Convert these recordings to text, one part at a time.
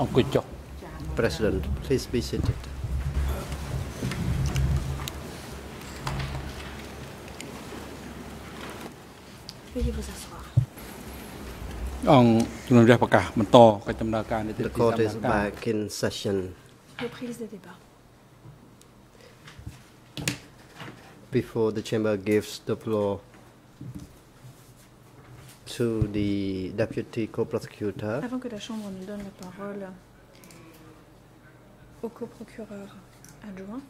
អង្គុយចុះ President, please be seated. Veuillez vous asseoir. អង្គជំនុំជម្រះប្រកាសបន្តកិច្ចដំណើរការនីតិ The វិធី court សម្ដែ is ងការ back in session. Reprise des débats. Before the chamber gives the floor to the deputy co-prosecutor, Avant que la Chambre ne donne la parole au coprocureur adjoint,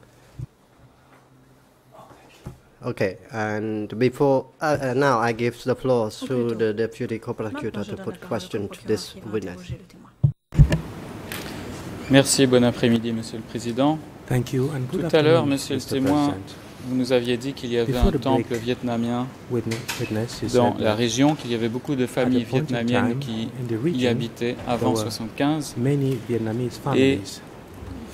okay, and before uh, uh, now I give the floor to plutôt. the deputy co-prosecutor maintenant je to donne put la parole au question to coprocureur this witness. Merci, bon après-midi, Monsieur le Président. Thank you and good Tout à l'heure, afternoon, Monsieur le témoin, President. Vous nous aviez dit qu'il y avait un temple vietnamien dans la région, qu'il y avait beaucoup de familles vietnamiennes qui y habitaient avant there were 75. many Vietnamese families,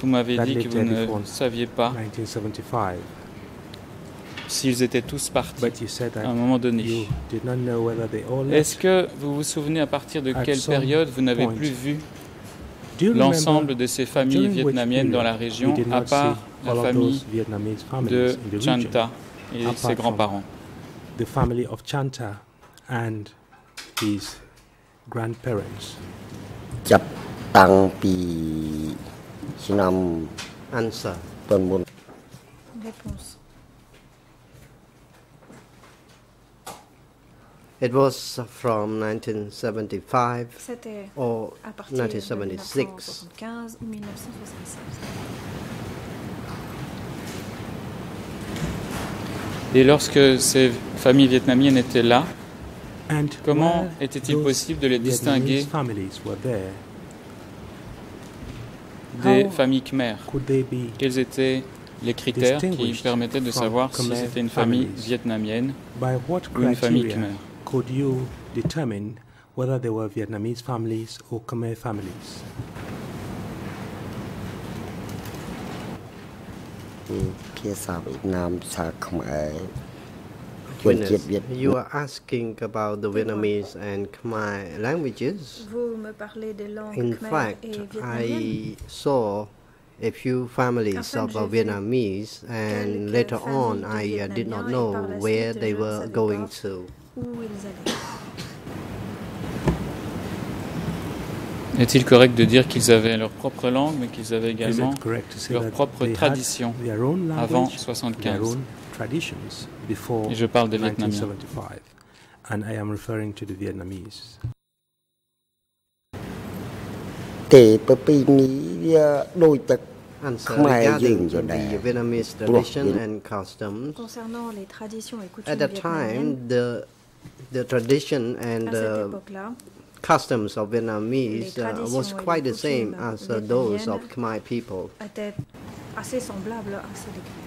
Vous m'avez dit que vous ne saviez pas 1975. s'ils étaient tous partis à un moment donné. you did not know whether they all Est-ce que vous vous souvenez à partir de quelle période vous n'avez plus vu l'ensemble de ces familles during which vietnamiennes dans la period région, you did à not part see la all of famille those Vietnamese families de in the region? Chanta et apart ses from- grands-parents The family of Chanta and his grandparents. ចាប់តាំងពីឆ្នាំ Answer. 2000 Réponse. It was from 1975 C'était or à partir de 1976. 1975 ou 1976. Et lorsque ces familles vietnamiennes étaient là, And Comment était-il possible de les Vietnamese distinguer families were there, des How familles khmères? could they be Quels étaient les critères qui permettaient de savoir si c'était une famille vietnamienne By what ou une famille khmer could you determine whether they were Vietnamese families or Khmer families? Witness, you are asking about the Vietnamese and Khmer languages. In fact, I saw a few families of Vietnamese, and later on, I uh, did not know where they were going to. Est-il correct de dire qu'ils avaient leur propre langue, mais qu'ils avaient également leur propre tradition avant 1975 Et je parle des Vietnamiens. Concernant les traditions et coutumes At the tradition and époque-là, customs of Vietnamese Les uh, traditions was et les quite the same as uh, those of vietnamiennes Khmer people. étaient assez semblables à celles des Khmer.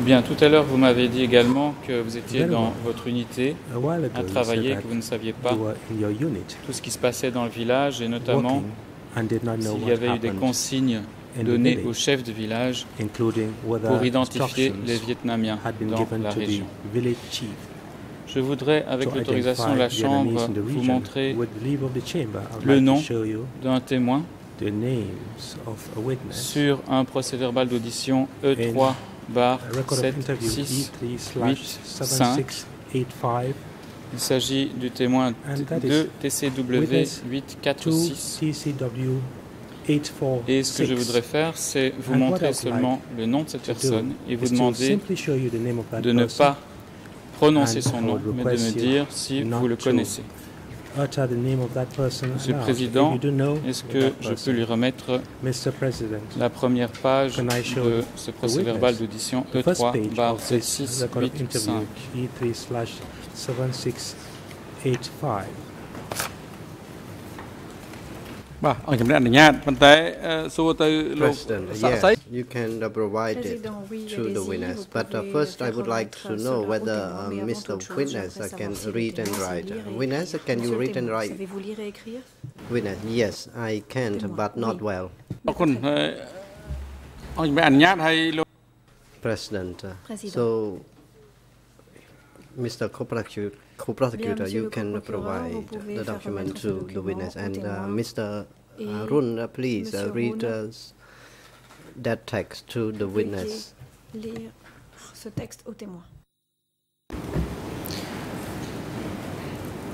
Bien, tout à l'heure, vous m'avez dit également que vous étiez dans votre unité A while ago, à travailler, que vous ne saviez pas you were in your unit tout ce qui se passait dans le village et notamment s'il y avait eu des consignes in the données village. au chef de village pour identifier les Vietnamiens dans la région. Je voudrais, avec to l'autorisation de la Chambre, vous montrer le nom d'un témoin sur un procès-verbal d'audition E3 bar a record of interview 76. E3 slash 7685 Il s'agit du témoin And that is 2 TCW witness 846. 2 TCW 846. Et ce que je voudrais faire, c'est vous montrer seulement le nom de cette personne et vous demander de ne pas prononcer son nom, mais de me dire si vous le connaissez. Monsieur le. Président, Est-ce que je peux lui remettre la première page de ce procès-verbal d'audition? the first E3 page bar of this record of interview 7685 E3 slash 7685 បាទអង្គជំរាបអនុញ្ញាតប៉ុន្តែអឺសួរទៅលោក President, សាក់សី yes, you can uh, provide it Président, oui, to the allez-y, witness. vous But uh, pouvez first, I faire would like remettre to know cela au whether témoin. uh, Mais avant Mr. toute chose, Witness uh, j'aimerais can savoir si le read and témoin sait write. lire et Witness, écrire. can you Monsieur le read and témoin, write? Savez-vous lire et écrire Witness, yes, I can, Témoin, but not oui. well. អរគុណហើយអង្គជំរាបអនុញ្ញាតឲ្យលោក President. uh, President. So, Mr. Co-prosecutor, co-prosecutor monsieur you le can provide pouvez the document to the witness. And uh, témoin. Mr. Et Arun, uh, please uh, read that text to the witness. lire ce texte au témoin.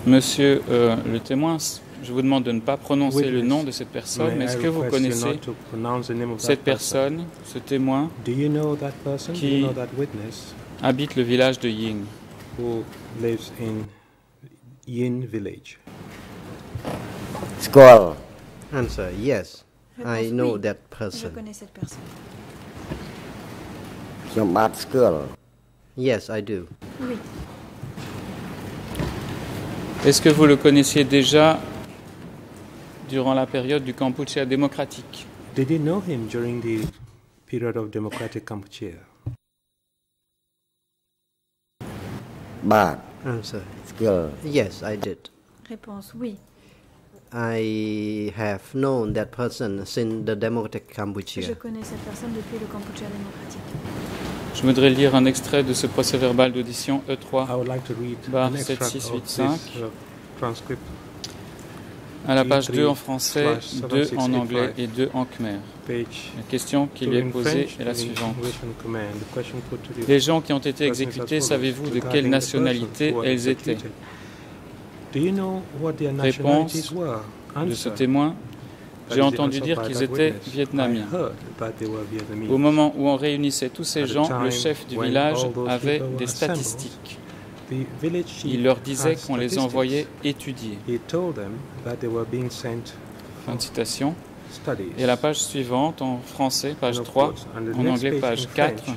Monsieur euh, le témoin, je vous demande de ne pas prononcer le nom de cette personne, mais est-ce que vous connaissez not to pronounce the name of that cette person? personne, ce témoin, Do you know that person? Do Qui- you know that witness? habite le village de Ying? who lives in Yin village? Squall. Answer yes. Réponse, I know oui. that person. Je connais cette personne. Somebody Squall. Yes, I do. Oui. Est-ce que vous le connaissiez déjà durant la période du Kampuchea démocratique? Did you know him during the period of democratic Kampuchea? answer skill yes i did. Réponse oui. I have known that person since the Democratic Cambodia. Je connais cette personne depuis le Cambodge démocratique. Je voudrais lire un extrait de ce procès verbal d'audition E3 I would like bar 7685 à la page G3 2 en français, slash 2 en 7685. anglais et 2 en khmer. La question qui lui est posée est la suivante. Les gens qui ont été exécutés, savez-vous de quelle nationalité elles étaient? Réponse de ce témoin J'ai entendu dire qu'ils étaient vietnamiens. Au moment où on réunissait tous ces gens, le chef du village avait des statistiques. Il leur disait qu'on les envoyait étudier. Fin de citation. Et la page suivante, en français, page And of 3, course, on the en anglais, page page in 4, French,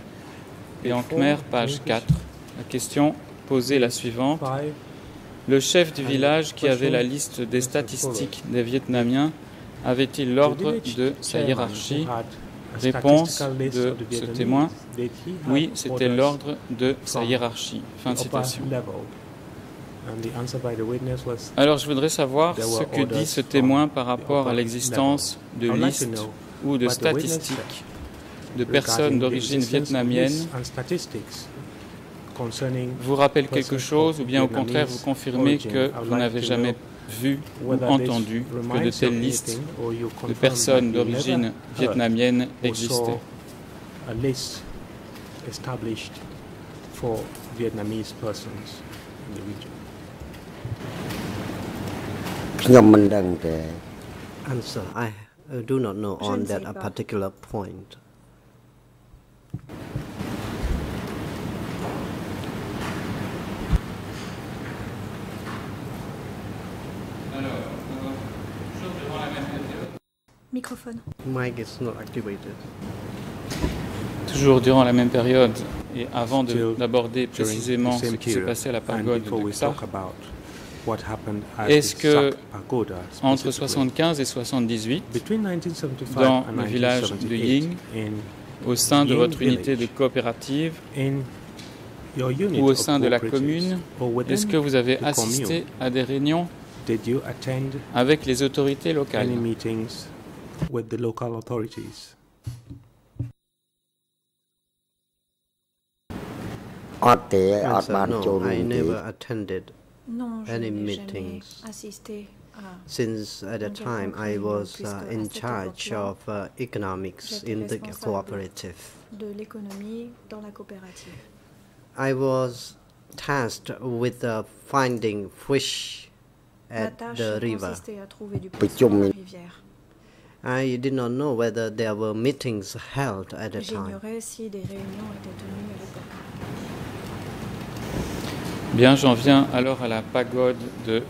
et en khmer, page English, 4. La question posée est la suivante. Le chef du village qui avait la liste des statistiques des Vietnamiens avait-il l'ordre de sa hiérarchie Réponse de ce témoin. Oui, c'était l'ordre de sa hiérarchie. Fin de citation. Alors je voudrais savoir ce que dit ce témoin par rapport à l'existence de listes ou de statistiques de personnes d'origine vietnamienne vous rappelle quelque chose ou bien au contraire vous confirmez que vous n'avez jamais vu ou entendu que de telles listes de personnes d'origine vietnamienne existaient. Answer. I do not know on that particular point. Microphone. Mic is not activated. Toujours durant la même période et avant d'aborder précisément ce qui s'est passé à la and pagode before de we Ksar, talk about what happened at Est-ce the que entre specifically, 75 et 78, between 1975 dans le village de 1978, Ying, in au sein de votre unité de coopérative in your unit ou au sein de la commune, est-ce que vous avez assisté à des réunions did you attend avec les autorités locales? with the local authorities. Answer, no, I never attended any meetings since at the time I was uh, in charge of uh, economics in the cooperative. I was tasked with uh, finding fish at the river. I did not know whether there were meetings held at the time. J'ignorais si des réunions étaient tenues à l'époque. Bien, j'en viens alors à la pagode de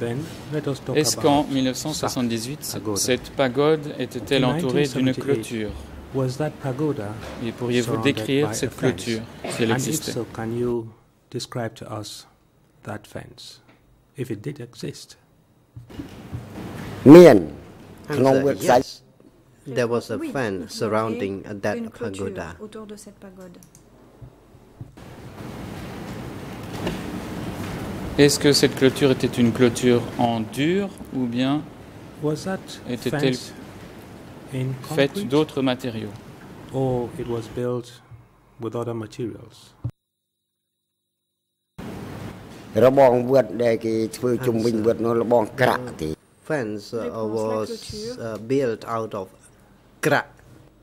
talk Est-ce about qu'en 1978, Sak Pagoda. cette pagode était-elle entourée d'une 1978, clôture? was that pagoda Et pourriez-vous surrounded décrire by a cette fence? clôture, si elle existait? so can you describe to us that fence if it did exist មានក្នុង Answer, website yes. There was a Oui, fence il y surrounding avait that une clôture pagoda. autour de cette pagode. Est-ce que cette clôture était une clôture en dur ou bien was that Était-elle fence in faite concrete d'autres matériaux or it was built with other materials របងវត្តដែលគេធ្វើជុំវិញវត្តនោះរបងក្រាក់ទេ Fence uh, was uh, built out of crack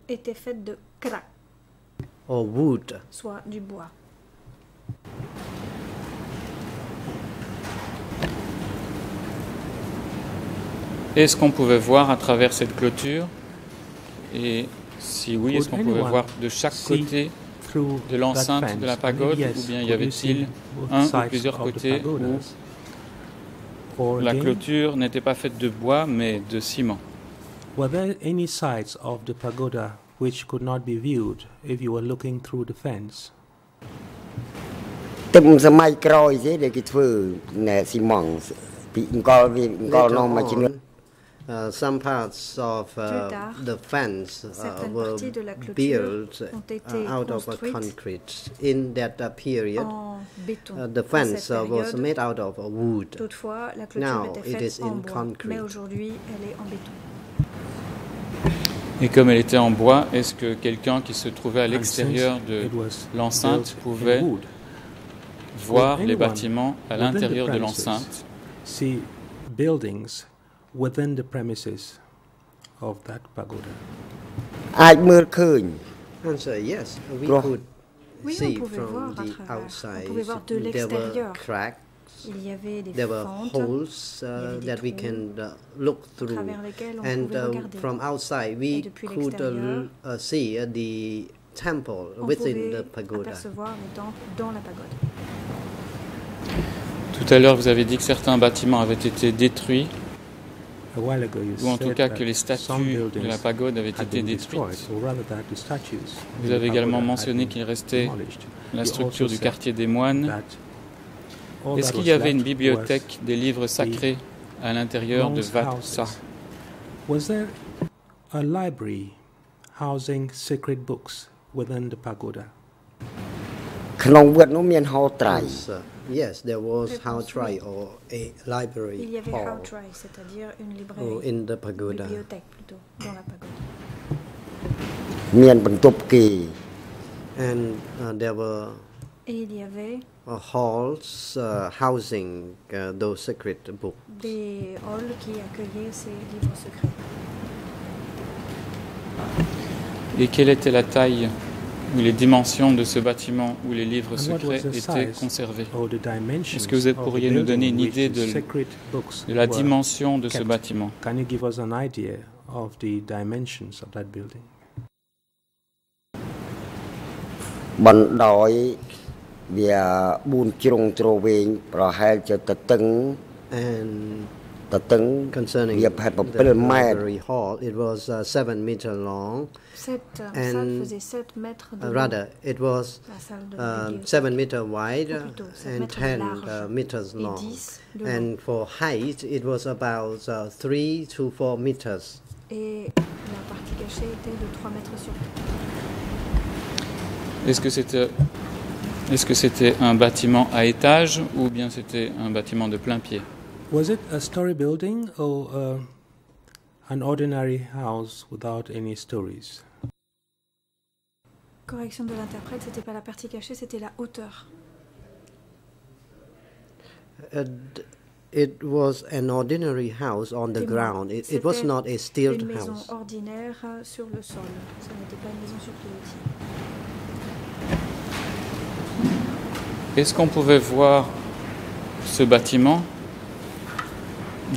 Était faite de crac, or wood. soit du bois. Est-ce qu'on pouvait voir à travers cette clôture? Et si oui, est-ce qu'on pouvait voir de chaque see côté through de l'enceinte fence? de la pagode, ou bien y avait-il un ou sides plusieurs côtés? Or la again, clôture n'était pas faite de bois mais de ciment Were there any sides of the pagoda which could not be viewed if you were looking through the fence? ទឹកសម័យក្រោយទេដែលគេធ្វើណែស៊ីម៉ងពីអង្គលវាអង្គល Later នោះមកជំនួ on, Uh, some parts of uh, the fence uh, certaines were parties de la clôture built ont été uh, out of concrete. In that uh, period, En béton. uh, the À fence cette uh, was made out of uh, wood. Toutefois, la clôture Now, était it is en in bois, concrete. mais aujourd'hui, elle est en béton. Et comme elle était en bois, est-ce que quelqu'un qui se trouvait à And l'extérieur de it was l'enceinte pouvait wood, voir les anyone bâtiments à l'intérieur de l'enceinte? see buildings within the premises of that pagoda? អាចមើលឃើញ Answer yes, we Pro- could Oui, on see pouvait from voir à the travers. On outside. pouvait voir de There were l'extérieur. cracks, Il y avait des there were fentes holes uh, avait des that we trous can uh, look à through. travers lesquelles on And pouvait uh, regarder. from outside, Et we depuis could uh, l'extérieur, l- uh, see uh, the temple on within pouvait the pagoda. apercevoir le temple dans la pagode. Tout à l'heure, vous avez dit que certains bâtiments avaient été détruits, ou en tout said cas que les statues de la pagode avaient été détruites. or rather that the statues Vous avez également mentionné qu'il restait la structure du quartier des moines. Est-ce qu'il y avait une bibliothèque des livres sacrés à l'intérieur de Vatsa houses. Was there a library housing sacred books within the pagoda? ក្នុងវត្តនោះមានហោត្រៃ Yes, uh, yes, there was Réponse how try oui. or a library Il y avait hall Hautrai, c'est-à-dire une or librairie, in the pagoda. bibliothèque plutôt, dans la pagode. មានបន្ទប់គេ And uh, there were Et il y avait uh, halls uh, housing uh, those sacred books. des halls qui accueillaient ces livres secrets. Et quelle était la taille ou les dimensions de ce bâtiment où les livres secrets étaient conservés. Est-ce que vous pourriez nous donner une idée de, de la dimension de ce bâtiment? And Concerning the library hall, it was uh, seven long. Cette euh, salle faisait 7 mètres de uh, Rather, it was uh, seven long. And for la partie cachée était de 3 mètres sur. Est-ce est-ce que c'était un bâtiment à étage ou bien c'était un bâtiment de plein pied? Was it a story building or uh, an ordinary house without any stories? Correction de l'interprète, c'était pas la partie cachée, c'était la hauteur. It was an ordinary house on the ground. It, it was C'était not a stilled Une maison house. ordinaire euh, sur le sol. Ce n'était pas une maison sur pilotis. Est-ce qu'on pouvait voir ce bâtiment?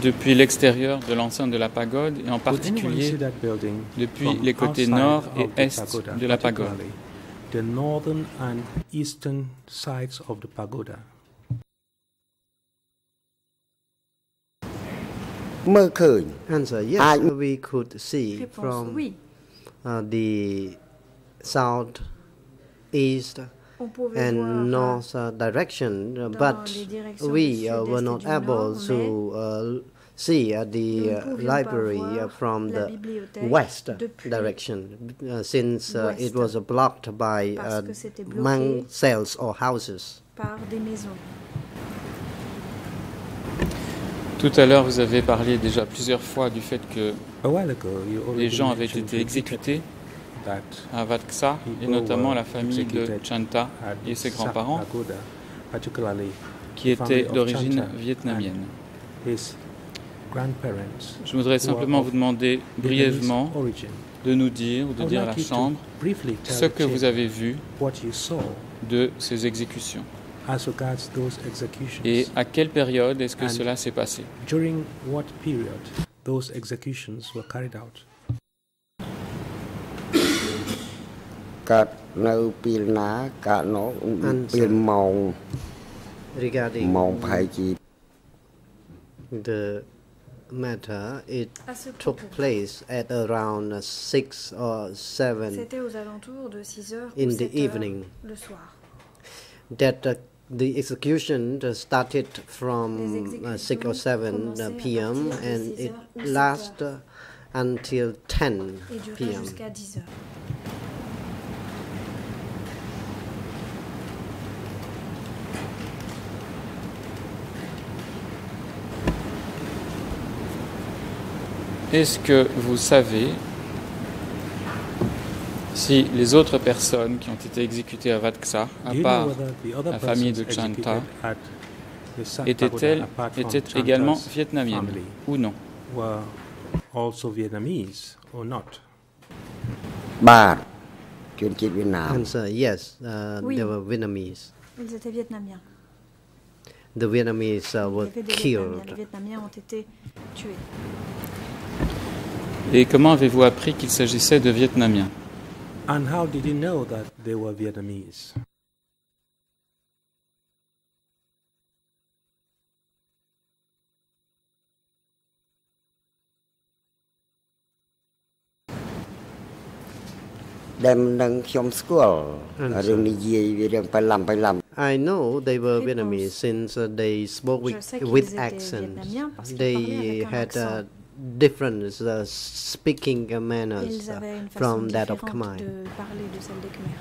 depuis l'extérieur de l'enceinte de la pagode et en particulier depuis les côtés nord et est de la pagode. Answer, yes, we could see from the south east on pouvait voir and euh, north uh, direction, dans but les directions we uh, were not able nord, to uh, see uh, nous the ne uh, pouvions pas library uh, voir from la the bibliothèque west direction uh, since uh, it was uh, blocked by parce uh, que c'était bloqué mang cells or houses. par des maisons. Tout à l'heure, vous avez parlé déjà plusieurs fois du fait que A while ago, you les gens avaient été exécutés à Vatksa et notamment were la famille de Chanta et ses grands-parents. Qui of d'origine vietnamienne. Je voudrais simplement vous demander brièvement de nous dire ou de dire à la Chambre ce que vous avez vu de ces exécutions et à quelle période est-ce que cela s'est passé? កើតនៅពេលណាកើតនៅពេលម៉ោង Regarding ម៉ោងប្រហែលជា the matter, it À ce took propos, place at around uh, 6 or 7 c'était aux alentours de 6 heures in ou the 7 heures evening. le soir. that uh, the execution uh, started Les from uh, 6 or exécutions 7 uh, commençaient à p.m. partir de and 6 it heures ou 7 lasted heures. until 10 et durait p.m. Est-ce que vous savez si les autres personnes qui ont été exécutées à Vatsa, à part la famille de Chanta, étaient-elles étaient également vietnamiennes ou non? Answer, yes, uh, oui. were Vietnamese. Ils étaient vietnamiens. The Vietnamese uh, were killed. Les Vietnamiens ont été tués. Et comment avez-vous appris qu'il s'agissait de Vietnamiens And how did you know that they were Vietnamese? I know they were Vietnamese since they spoke with, with accents. They had different uh, speaking uh, manners uh, from that of Khmer. de parler de celle des Khmer.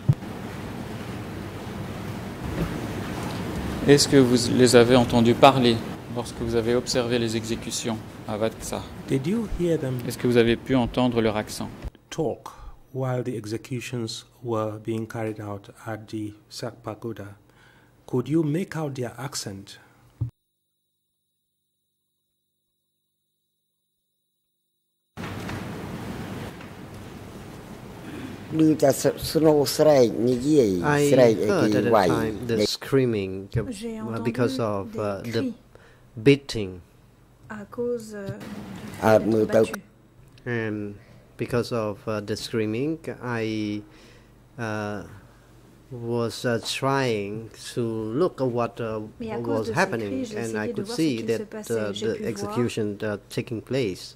Est-ce que vous les avez entendus parler lorsque vous avez observé les exécutions à Vatksa Did you hear them Est-ce que vous avez pu entendre leur accent? talk while the executions were being carried out at the Sak Pagoda? Could you make out their accent? do the heard at time the screaming uh, uh, because of uh, the beating. Um, because of uh, the screaming, I uh, was uh, trying to look at what uh, was happening, and I could see that the execution taking place.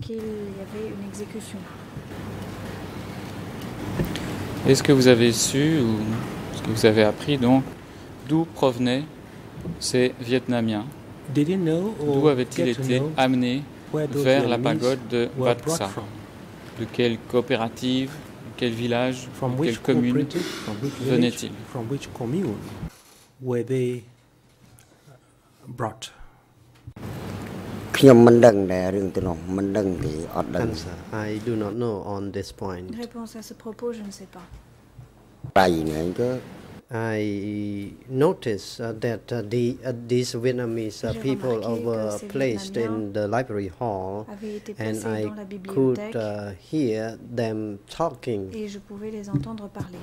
Est-ce que vous avez su ou est-ce que vous avez appris donc d'où provenaient ces Vietnamiens? D'où avaient-ils été amenés vers la pagode de Vatsa from? De quelle coopérative, de quel village, From de quelle commune venaient-ils? ខ្ញុំមិនដឹងដែររឿងទៅនោះមិនដឹងទេអត់ដឹង answer I do not know on this point Réponse à ce propos, je ne sais pas. ប្រៃហ្នឹងក៏ I noticed uh, that uh, the uh, these Vietnamese uh, J'ai people uh, remarqué que were ces placed in Vietnamiens the library hall Avaient été and placés I dans la could bibliothèque uh, hear them talking et je pouvais les entendre parler.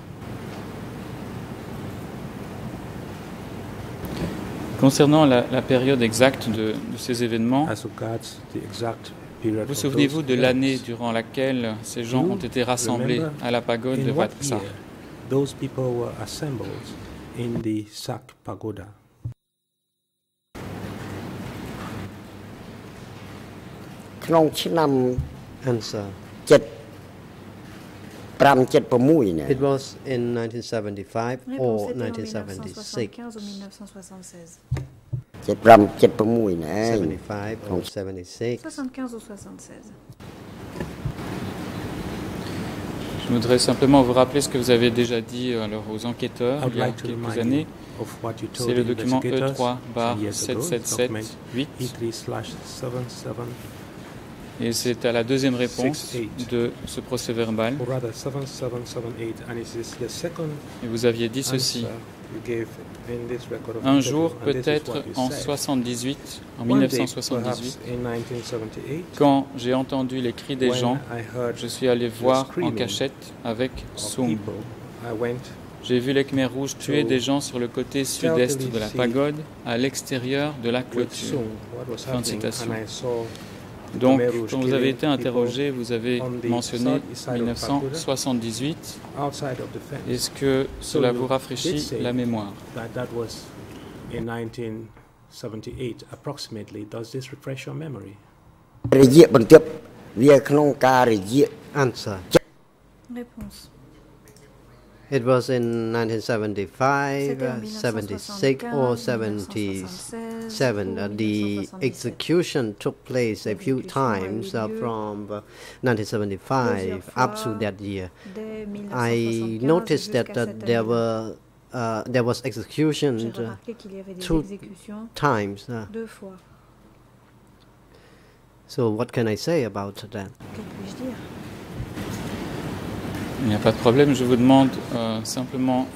Concernant la, période exacte de, ces événements, vous souvenez-vous de l'année durant laquelle ces gens ont été rassemblés à la pagode de Wat Psar Answer. It was in 1975 or 1976. 75 ou 76 Je voudrais simplement vous rappeler ce que vous avez déjà dit alors, aux enquêteurs il y a quelques années. C'est le document E3-7778 et c'est à la deuxième réponse de ce procès verbal. or rather 7778, and it is the second Et vous aviez dit ceci. Un jour, peut-être en said. 78, en One day, 1978, perhaps in 1978, quand j'ai entendu les cris des gens, I heard je suis allé voir en cachette avec Soum. people, I went J'ai vu les Khmers rouges tuer des gens sur le côté sud-est de la pagode, à l'extérieur de la clôture. Fin de citation. Donc, quand vous avez été interrogé, vous avez mentionné 1978. Est-ce que cela vous rafraîchit la mémoire? Réponse. It was in 1975, C'était en uh, 76, or 77. 1976 Uh, ou the 1977. execution took place a few L'exécution a eu times uh, lieu from uh, 1975 up to fois that year. Dès I 1975 noticed that jusqu'à uh, cette there année-là. were uh, there was execution J'ai uh, remarqué qu'il y avait des two exécutions times. uh, deux fois. so what can I say about that? Il n'y a pas de problème, je vous demande euh, simplement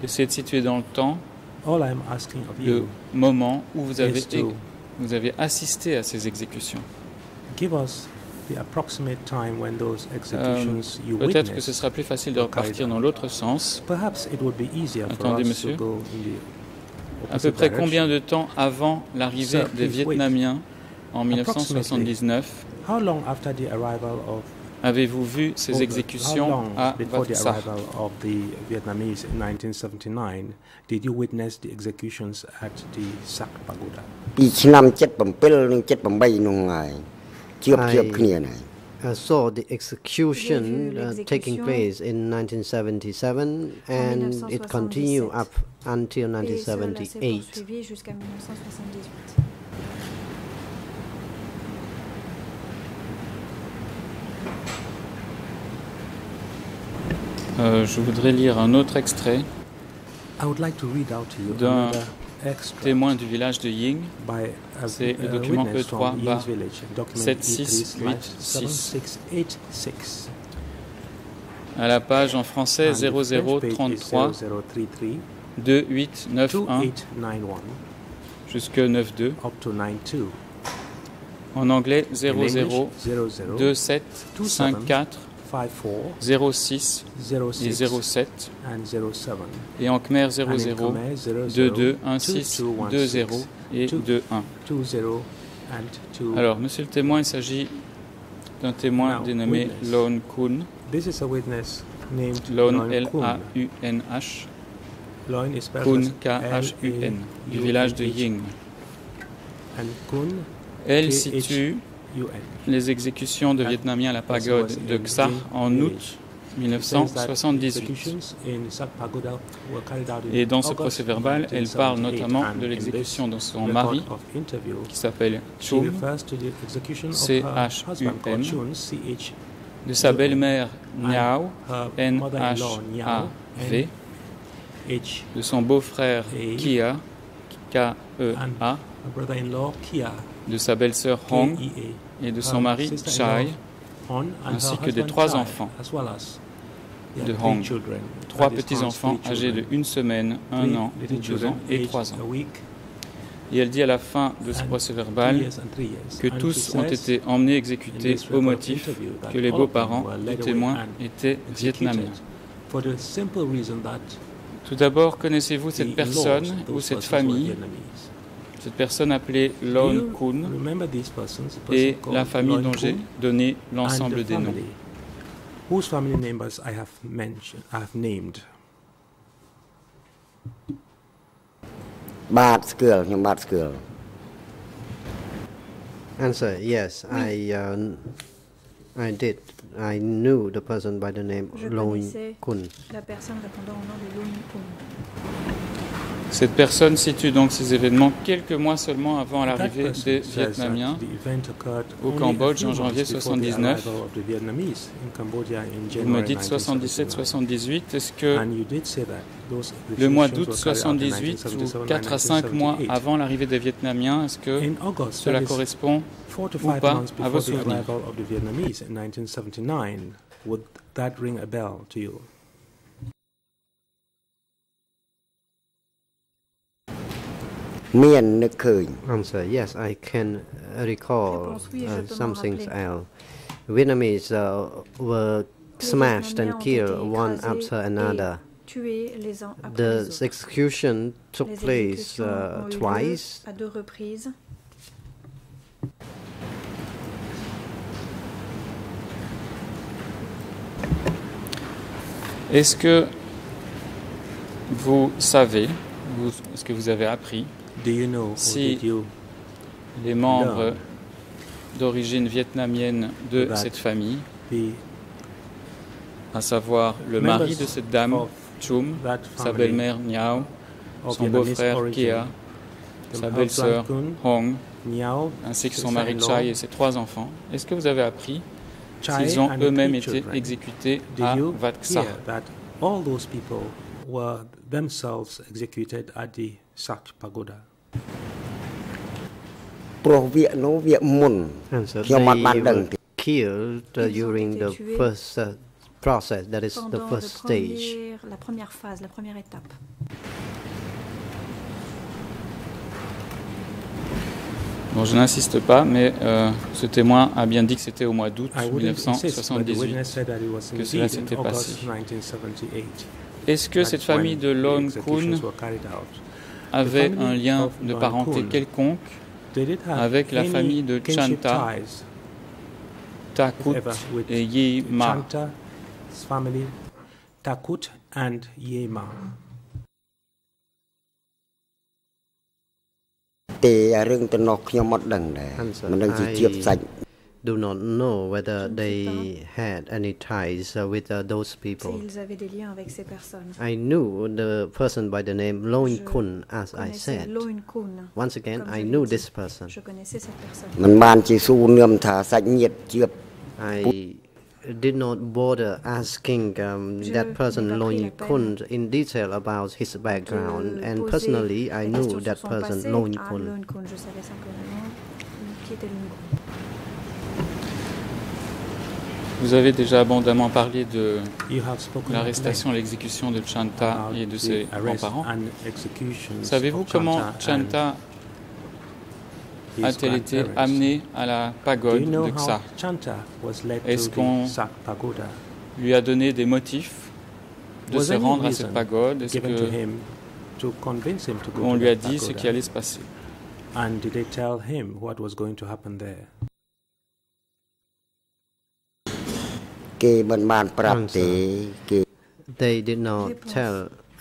d'essayer de situer dans le temps All I'm asking of le you moment où vous avez, to vous avez assisté à ces exécutions. Euh, Peut-être que ce sera plus facile de repartir dans l'autre sens. Perhaps it would be easier for Attendez, monsieur. À peu près combien de temps avant l'arrivée des. Vietnamiens en 1979 How long after the arrival of Avez-vous vu ces exécutions avant l'arrivée des Vietnamiens en 1979? Avez-vous été témoin des exécutions à Sakh Bhagou? J'ai vu l'exécution avoir lieu en 1977 et elle a continué jusqu'en 1978. Euh, je voudrais lire un autre extrait d'un témoin du village de Ying. C'est le document E3-7686. E à la page en français 0033 2891 jusque 92. En anglais 002754 06 06 et 07 and 07. et en Khmer And in 00 Khmer, 00 22 16 22 20 et 21. 20 and 2. Alors, monsieur le témoin, il s'agit d'un témoin dénommé witness. Lon Kun. This is a witness named Lon Loin Kun. L-A-U-N-H. Kun K-H-U-N. Du village de Ying. Elle situe. Les exécutions de Vietnamiens à la pagode de Ying en août It says that 1978. executions in Sak Pagoda were carried out in Et dans ce procès verbal, elle parle 1978, notamment de l'exécution de son mari, qui s'appelle Chum, C-H-U-M, de sa belle-mère Niao, N-H-A-V, de son beau-frère Kia, K-E-A, de sa belle-sœur Hong et de son mari Chai, ainsi que des trois enfants de Hong. trois petits-enfants âgés de une semaine, un an, deux ans et trois ans. Et elle dit à la fin de ce and procès three verbal years and three years. que tous ont été emmenés exécutés au motif que les beaux-parents du témoin étaient vietnamiens. Tout d'abord, connaissez-vous cette personne ou cette famille cette personne appelée Do Lon you Kun remember these persons, the person et called la famille Loin dont j'ai Kun donné and l'ensemble the des noms. family whose family members I have mentioned, I have named. បាទស្គាល់ខ្ញុំបាទស្គាល់ Answer yes, I uh, I did. I knew the person by the name Je Loin connaissais Kun. la personne répondant au nom de Loin Kun. Cette personne situe donc ces événements quelques mois seulement avant l'arrivée des Vietnamiens. au Cambodge en janvier months before the 79. arrival of the Vietnamese in Cambodia in Vous me dites 77-78. Est-ce que le mois d'août were carried out in 78 ou 1977 4 à 5 mois 1978. avant l'arrivée des Vietnamiens, est-ce que cela correspond ou pas à vos souvenirs? មាននឹកឃើញ Answer Yes, I can uh, recall Réponse, oui, je uh, peux m'en some things rappeler. else. Vietnamese uh, were Les smashed and Vietnamiens ont killed été one écrasés after et another. tués les uns après les The autres. execution took Les place exécutions uh, ont eu lieu twice. à deux reprises. Est-ce que vous savez, vous- est-ce que vous avez appris Do you know, or Si- les membres d'origine vietnamienne de cette famille, à savoir le mari de cette dame, Chum, sa belle-mère Niao, son beau-frère Kia, sa belle-sœur Hong, ainsi que son mari Chai et ses trois enfants, est-ce que vous avez appris s'ils ont eux-mêmes été exécutés à you Wat chaque pagoda. killed uh, during the first uh, process, that is the first stage. La première phase, la première étape. Bon, je n'insiste pas, mais euh, ce témoin a bien dit que c'était au mois d'août 1978 que cela s'était passé. Est-ce que cette famille de Long Kun avait un lien de parenté quelconque avec la famille de Chanta, Takut et Yema. do not know whether they had any ties uh, with uh, those people. I knew the person by the name Loin Kun, as I said. Once again, I knew this person. I did not bother asking um, that person Loin Kun in detail about his background, and personally, I knew that person Loin Kun. Vous avez déjà abondamment parlé de l'arrestation et l'exécution de Chanta et de ses grands-parents. Savez-vous comment Chanta a-t-elle été amenée à la pagode de Ksa Est-ce qu'on-? Lui a donné des motifs de se rendre à cette pagode? Est-ce given to que him to convince him to go on to lui a dit ce qui allait se passer? គេមិនបានប្រាប់ទេគេ They did not Réponse. tell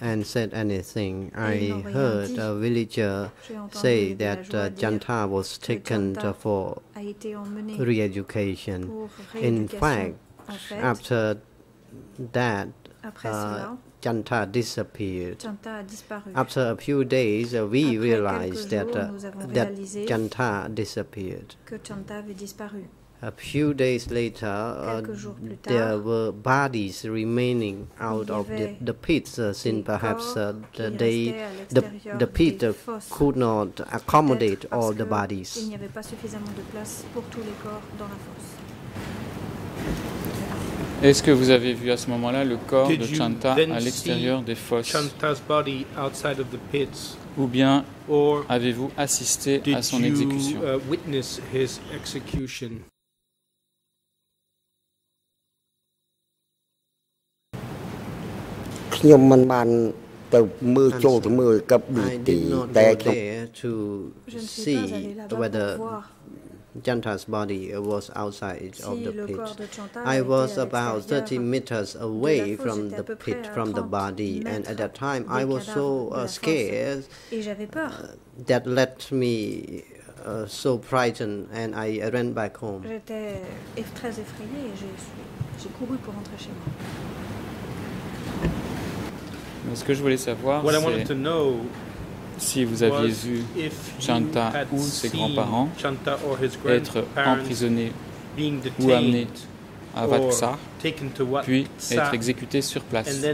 and said anything. ils I n'ont rien heard dit. a villager J'ai entendu say des that villageois uh, dire Janta was que taken Chanta uh, for a été emmené re-education. pour In rééducation. fact, en fait, after that, après uh, cela, Janta disappeared. Chanta a disparu. After a few days, uh, we Après realized quelques that jours, uh, nous avons that réalisé Janta disappeared. que Chanta avait disparu. A few days later, uh, Quelques jours plus there were bodies remaining out of the, the pits uh, since perhaps uh, the, they, the, the pit uh, could not accommodate all the bodies. Il n'y avait pas suffisamment de place pour tous les corps dans la fosse. Est-ce que vous avez vu à ce moment-là le corps Did de Chanta à l'extérieur des fosses body of the pits, Ou bien avez-vous assisté à did son exécution you uh, witness his execution? ខ្ញុំមិនបានទៅមើលចូលទៅមើលកັບឌី I ទេ did not តែ go ខ្ញុំ there to Je ne suis see pas allée là-bas whether pour voir Janta's body uh, was outside of si the le pit. corps de Chanta I était was à about 30 l'extérieur. meters away fosse, from j'étais à the peu près pit, à from the 30 body, and at that time I des was cadavres so de uh, la fosse. scared Et j'avais peur. that led me uh, so frightened, and I ran back home. J'étais eff- très effrayée et j'ai j'ai couru pour rentrer chez moi. Ce que je voulais savoir, c'est si vous aviez vu Chanta ou ses grands-parents être emprisonnés ou amenés à Vatsar, puis être exécutés sur place.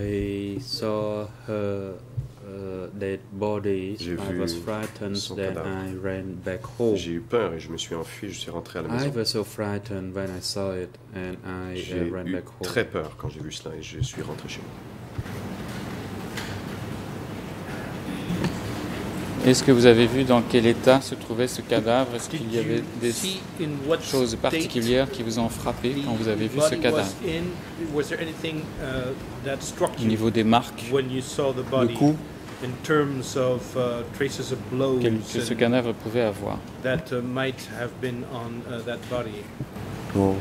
I saw uh, dead. J'ai I vu was frightened son that cadavre. I ran back home. J'ai eu peur et je me suis enfui, je suis rentré à la I maison. was so frightened when I saw it and I J'ai uh, ran eu back home. très peur quand j'ai vu cela et je suis rentré chez moi. Est-ce que vous avez vu dans quel état se trouvait ce cadavre? Est-ce qu'il y avait des choses particulières qui vous ont frappé the quand vous avez vu ce cadavre? uh, Au niveau des marques, when you saw the le body coup in terms of uh, traces of blows que, que ce cadavre pouvait avoir. That uh, might have been on uh, that body. Oh.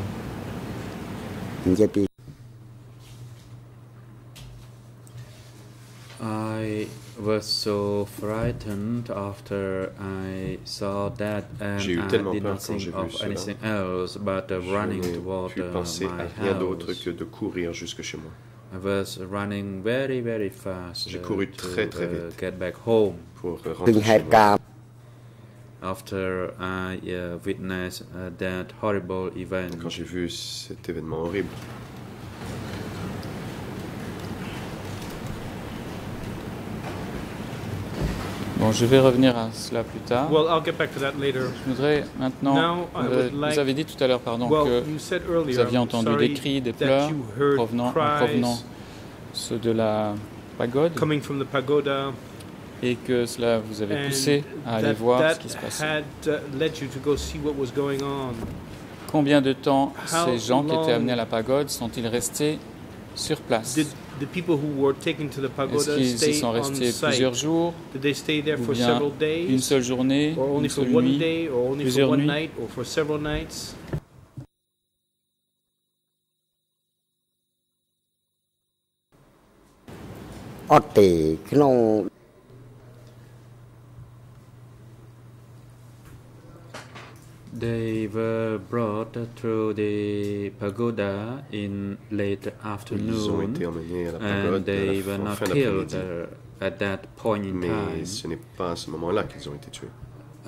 I was so frightened after I saw that and I did not think of anything else but running toward uh, my house. Rien que de courir jusque chez moi. I was running very, very fast uh, couru to, très uh, vite get back home. pour. Euh, After I uh, witnessed that horrible event. Quand j'ai vu cet événement horrible. Bon, je vais revenir à cela plus tard. Well, I'll get back to that later. Je voudrais maintenant. Now, euh, like- vous avez dit tout à l'heure, pardon, well, que vous earlier, aviez entendu des cris, des pleurs you heard provenant, ceux de la pagode coming from the pagoda et que cela vous avait poussé à aller that, voir that ce qui se passait. had led you to go see what was going on. Combien de temps How ces gens qui étaient amenés à la pagode sont-ils restés sur place? Did the people who were taken to the Est-ce pagoda qu'ils y stay sont on restés site? plusieurs jours, Did they stay there ou for bien several une days, seule journée, or only une for seule one nuit day, or only for plusieurs one nuits? night, or they were brought through the pagoda in late ils ont afternoon, été emmenés à la and pagode they were not killed at that point in Mais time. ce n'est pas à ce moment-là qu'ils ont été tués.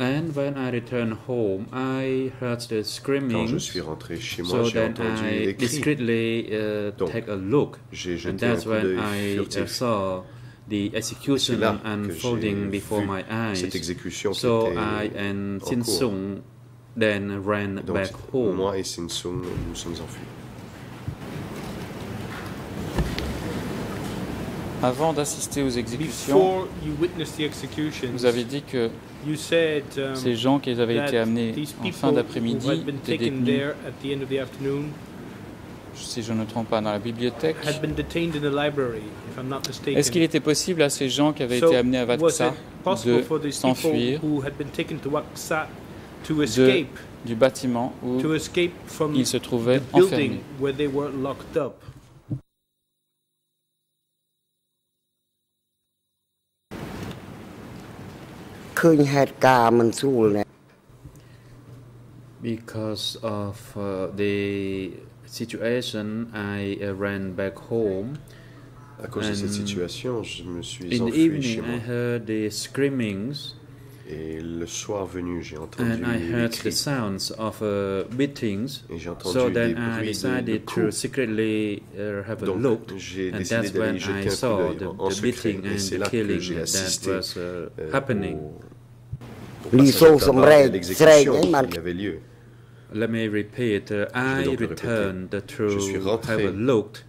And when I returned home, I heard the Quand je screaming, suis rentré chez moi, so j'ai entendu I des cris. discreetly uh, Donc, take a look, J'ai and un that's coup when I uh, furtif. saw the execution unfolding before my Cette eyes. exécution qui So était I and en cours. Then ran Donc, back home. moi et Sinsung, nous sommes enfuis. Avant d'assister aux exécutions, Before you witnessed the executions, vous avez dit que you said um, ces gens qui avaient été amenés these en people fin who d'après-midi had been étaient taken détenus, there at the end of the afternoon si je ne me trompe pas, dans la bibliothèque. had been detained in the library, if I'm not mistaken. Est-ce qu'il était possible à ces gens qui avaient été amenés à Vatsa de s'enfuir? to escape, de, du bâtiment où to escape from ils se trouvaient the enfermés. Where they were locked up. Because of uh, the situation, I uh, ran back home. À cause de cette situation, je me suis enfui chez moi. I heard the screamings et le soir venu, j'ai entendu and I heard the sounds of uh. Et j'ai entendu so then I decided to secretly uh, have a Donc, look, and that's when I saw the, the beating and the killing that was uh, happening. Let me repeat. Uh, I returned to have a look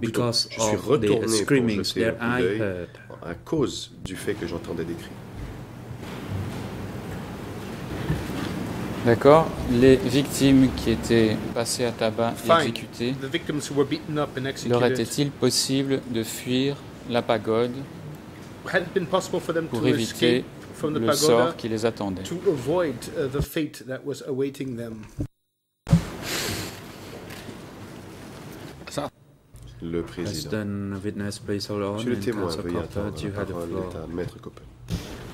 because of screamings that I heard. À cause du fait que j'entendais des cris. D'accord Les victimes qui étaient passées à tabac et exécutées, leur était-il possible de fuir la pagode had it been possible for them pour to éviter escape from the le pagoda sort qui les attendait? to avoid uh, the fate that was awaiting them? Le président. Monsieur le témoin, veuillez attendre. La parole est à Maître Coppel.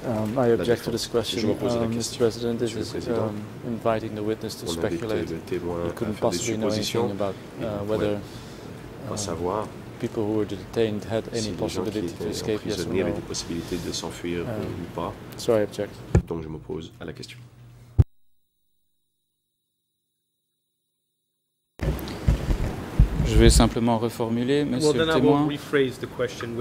Um, I object to this défense. question, Je m'oppose à la um, question. Mr. President. This Monsieur le is Président, um, inviting the witness to On invite speculate. le témoin He à couldn't faire des possibly know anything suppositions. about Il uh, ne whether pourrait pas uh, savoir people who were detained had si any les gens qui possibility to étaient escape, yes or emprisonnés avaient no. des possibilités de s'enfuir Euh, euh, ou pas. So I object. Donc je m'oppose à la question. Je vais simplement reformuler, monsieur well, le témoin.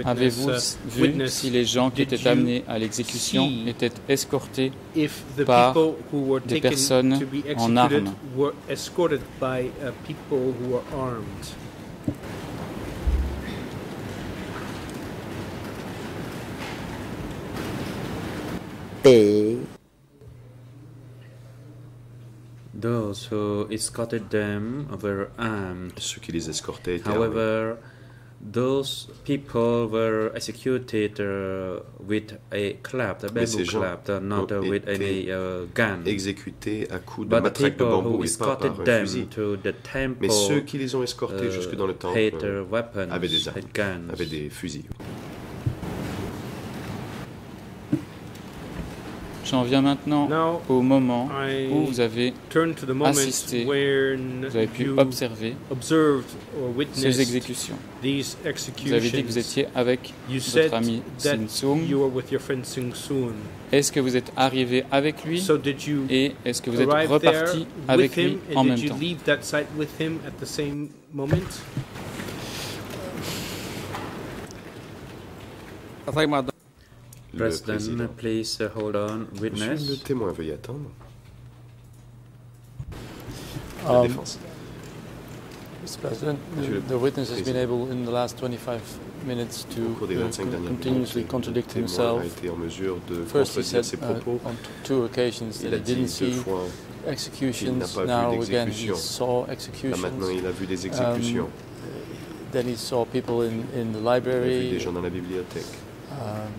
Avez-vous uh, vu witness, si les gens qui étaient amenés à l'exécution étaient escortés if the par people who were des taken personnes to be en armes? were escorted by uh, people who were armed? T Those who escorted them were armed. Ceux qui les escortaient étaient armés. However, those people were executed uh, with a clap, a bamboo clap, uh, not uh, with any uh, gun. exécutés à coups de But matraque de bambou et pas escorted par un them fusil. to the temple Mais ceux qui les ont escortés uh, jusque dans le temple had uh, weapons, avaient des armes, avaient des fusils. J'en viens maintenant Now, au moment I où vous avez assisté, vous avez pu observer observed or ces witnessed exécutions. these Vous avez dit que vous executions. étiez avec votre ami Sing Soon. Est-ce que vous êtes arrivé avec lui So did you et est-ce que vous êtes reparti avec with lui him, en même temps? President, président. please uh, hold on. Monsieur le Witness. témoin, veuillez attendre. La Um, défense. Mr. President, Monsieur le the witness has been Président. able in the last 25 minutes to Au cours des uh, 25 con- dernières continuously minutes, contradict le témoin a himself. été en mesure de First, he contredire said ses uh, propos. on t- two occasions Il that a he dit didn't deux see fois executions. pas vu Now again, he d'exécution. saw Là executions. maintenant, il a vu des exécutions. Then he saw people in, in the Il a vu des library. gens dans la bibliothèque. Um,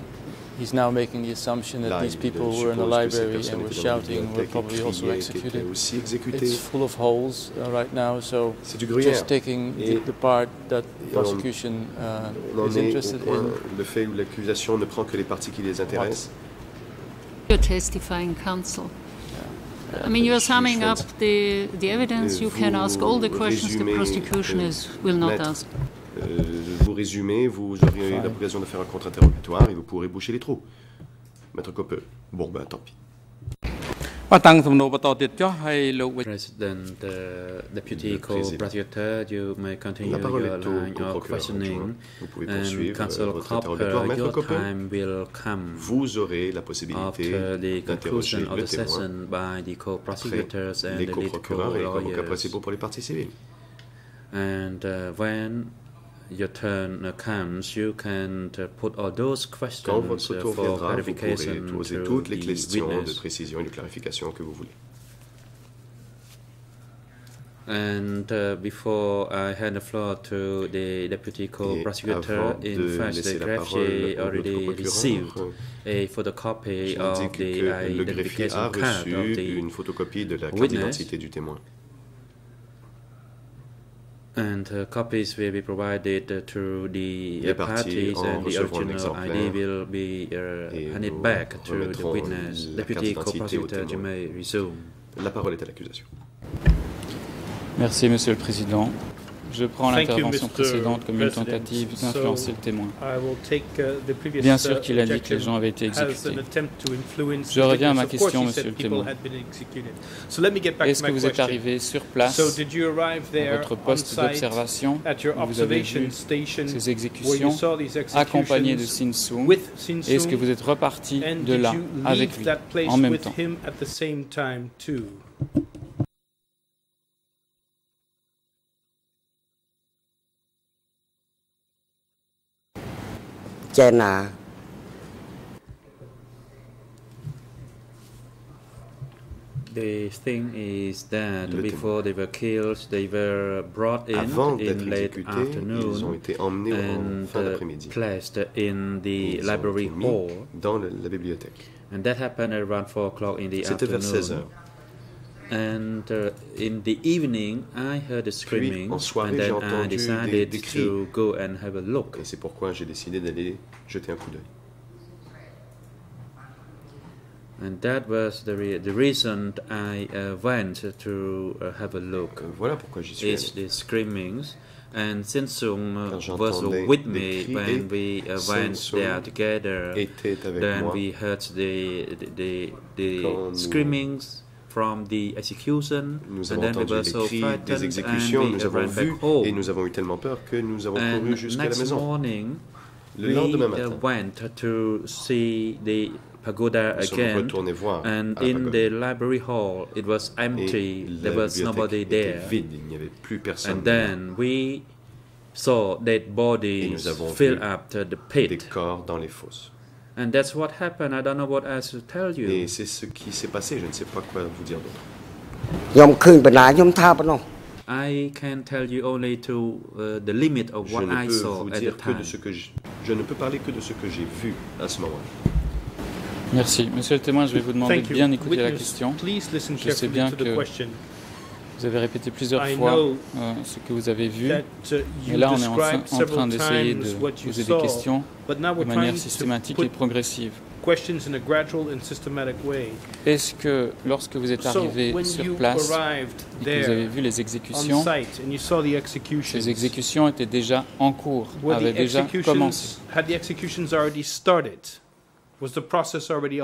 he's now making the assumption that these people were in the suppose que ces library and were étaient dans shouting were probably also criaient, qui étaient executed. It's full of holes uh, right now, so C'est du gruyère. just taking the, the part that on- prosecution uh, is interested in. le fait où l'accusation ne prend que les parties qui les intéressent. You're testifying counsel. I mean, you're summing up the, the evidence. You can ask all the questions the prosecution is, will not ask. Euh, vous résumez, vous aurez l'occasion de faire un contre-interrogatoire et vous pourrez boucher les trous. Maître Copeux. Bon, ben tant pis. President, uh, Deputy Co-Prosecutor, you may continue your line of questioning. And Council Cropper, your time will come vous aurez la possibilité after the conclusion of the session by the co-prosecutors and the lead co-lawyers. And uh, when your turn uh, comes, you can uh, put all those Quand questions votre uh, tour for viendra, vous pourrez poser to toutes les questions de witness. précision et de clarification que vous voulez. And uh, before I hand the floor to the deputy co-prosecutor, avant in de fact, laisser the la parole greffier au already received euh, a photocopy of the identification card of reçu the une photocopie de la carte witness. d'identité du témoin. And uh, copies will be provided uh, to the Les uh, parties and the original ID will be uh, et handed back to the witness. Deputy co-prosecutor, you témoin. may resume. La parole est à l'accusation. Merci, Monsieur le Président. Je prends l'intervention précédente comme une tentative d'influencer le témoin. I will take uh, the previous, Bien sûr uh, qu'il a dit que les gens avaient été exécutés. Je reviens à ma question, monsieur le témoin. Est-ce que vous êtes arrivé sur place So did you arrive à votre poste d'observation at your où vous avez observation vu station ces exécutions accompagné de Sin Sin Est-ce que vous êtes reparti de là avec lui en même temps? China The thing is that Le before they were killed, they were brought in Avant in late exécutés, ils ont afternoon été emmenés en and fin uh, d'après-midi. placed in the Ils library hall. dans le- la bibliothèque. And that happened around 4 o'clock in the C'était vers 16 afternoon. heures. And uh, in the evening, I heard the screaming, en soirée, and then I entendu des- decided des to go and have a look. Et c'est pourquoi j'ai décidé d'aller jeter un coup d'œil. And that was the, re- the reason I uh, went to uh, have a look. voilà pourquoi j'y suis It's the screamings. And Sinsung uh, was with me when we uh, went there together. then moi. we heard the the, the, the screamings from the execution. Nous and avons then we entendu were les cris des exécutions, nous avons vu et nous avons eu tellement peur que nous avons couru And jusqu'à la maison. morning, Le we lendemain uh, matin, went to see the pagoda nous again. retournés voir And à la in the library hall, it was Et empty. la There was bibliothèque nobody était there. vide, il n'y avait plus personne. And then we saw dead et bodies nous avons vu up the des pit. corps dans les fosses. And that's what happened. I don't know what else to tell you. Et c'est ce qui s'est passé. Je ne sais pas quoi vous dire d'autre. I can tell you only to uh, the limit of what I saw at. Je, je ne peux parler que de ce que j'ai vu à ce moment-là. Merci. Monsieur le témoin, je vais vous demander de bien écouter la question. Je sais bien que vous avez répété plusieurs fois euh, ce que vous avez vu. uh, Et là, on est en, train- en d'essayer de poser des questions de manière systématique et progressive. Est-ce que lorsque vous êtes arrivé sur place et que vous avez vu les on exécutions, ces exécutions étaient déjà en cours, avaient the déjà commencé? had the executions already started? Was the process already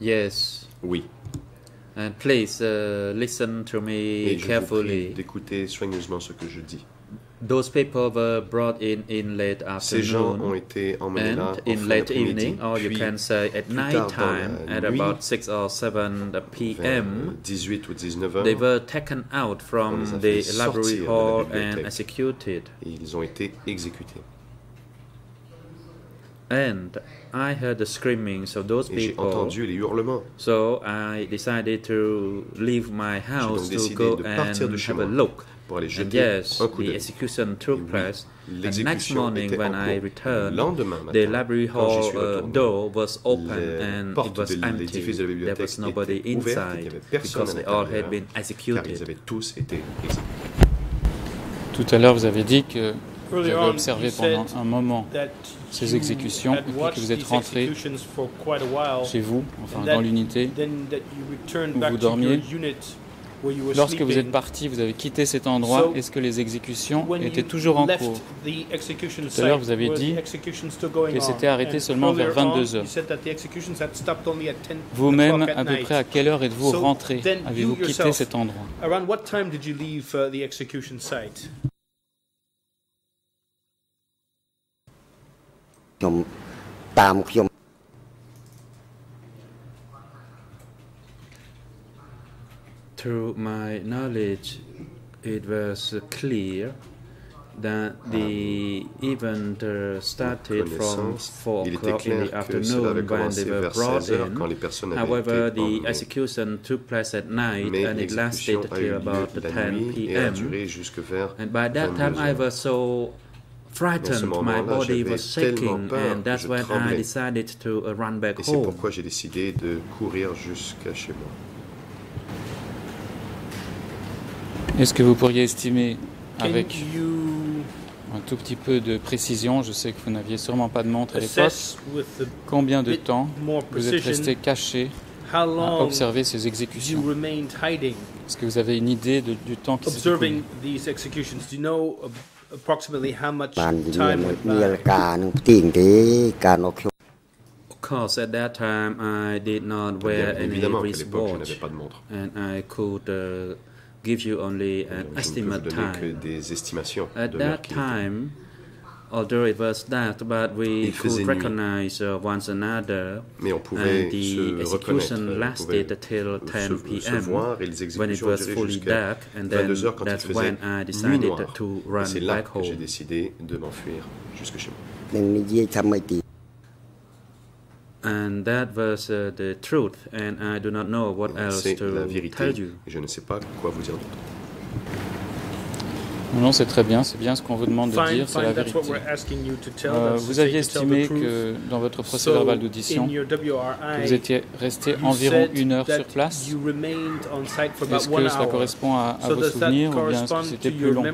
Yes. Oui. And please uh, listen to Et me je vous prie carefully. d'écouter soigneusement ce que je dis. Those people were brought in in late Ces gens afternoon ont été emmenés là and en in fin late d'après-midi, evening, or you puis can say at plus night tard dans time, la at nuit, about 6 or 7 vers p.m. 18 ou 19 heures, They were taken out on from les a the fait library sortir de la hall and bibliothèque. executed. et ils ont été exécutés. And I heard the screamings of those Et j'ai people. entendu les hurlements. So I decided to leave my J'ai house donc to décidé go de partir and de chez have a moi look. pour aller And jeter yes, un coup the d'œil. execution took oui, place. And next L'exécution morning, était when en I cours. returned, Le lendemain the matin, library quand j'y hall suis uh, retourné, door was open les and it portes was de empty. l'édifice de la There bibliothèque was nobody étaient ouvertes et qu'il inside n'y avait personne because à they all had l'intérieur, been car ils executed. avaient tous été exécutés. Tout à l'heure, vous avez dit que vous avez observé pendant un moment ces exécutions et puis que vous êtes rentré chez vous, enfin dans l'unité. où vous dormiez. Lorsque vous êtes parti, vous avez quitté cet endroit. Est-ce que les exécutions étaient toujours en cours? Tout à l'heure, vous avez dit que c'était arrêté seulement vers earlier on, 22 heures. you said that the executions had stopped only at 10 Vous-même, à peu près à quelle heure êtes-vous rentré? Avez-vous quitté cet endroit? ខ្ញុំតាមខ្ញុំ Through my knowledge, it was uh, clear that the event uh, started from connaissance, 4 il était o'clock in clair the que cela afternoon avait when commencé they were vers brought 16 heures quand les in. personnes avaient However, été the emmenées. execution took place at night Mais and it lasted l'exécution a eu till lieu about la 10 nuit et a p.m. duré jusque vers And by that 22 time, I heures. was so frightened. My body was shaking, and that's when I decided to uh, run back Et c'est home. pourquoi j'ai décidé de courir jusqu'à chez moi. Est-ce que vous pourriez estimer avec you un tout petit peu de précision, je sais que vous n'aviez sûrement pas de montre à l'époque, combien de temps vous êtes resté caché how à long observer ces you exécutions? remained hiding, Est-ce que vous avez une idée de- du temps qui s'est approximately how much time went by? Of course, at that time I did not wear any wristwatch, and I could uh, give you only an estimate time. At that time, although it was that, but we could recognize uh, one another. Mais on pouvait and the se execution lasted until 10 p.m. when it was fully dark, and then that's when I decided noir. to run back home. And that was uh, the truth, and I do not know what else to tell you. Je ne sais pas quoi vous dire. Non, c'est très bien, c'est bien ce qu'on vous demande de dire, c'est la vérité. Euh, us. vous aviez estimé que dans votre procès verbal d'audition, vous étiez resté you environ une heure sur place. You remained on site for about Est-ce que cela hour. correspond à, à so vos does that souvenirs ou bien est-ce que c'était plus long?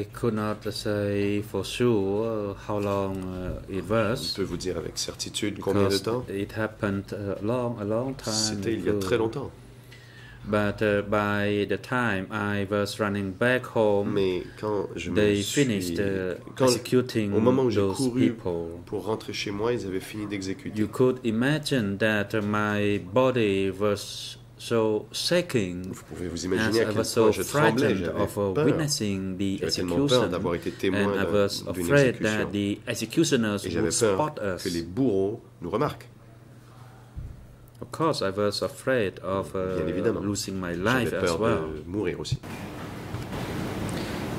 I could not say for sure how long uh, it Je was. peux vous dire avec certitude combien de temps? It happened a long, a long time. C'était il y a très longtemps. But uh, by the time I was running back home, Mais quand je they finished uh, quand- executing au moment où j'ai couru people. pour rentrer chez moi, ils avaient fini d'exécuter. You could imagine that my body was so shaking. Vous pouvez vous as imaginer à I quel was point so je tremblais, frightened j'avais of peur. J'avais peur execution, d'avoir été témoin and I d'un- was d'une afraid exécution. that the executioners Et j'avais would spot peur us. que les bourreaux nous remarquent. Of course, I was afraid of uh, Bien évidemment. losing my J'avais life as peur well. de mourir aussi.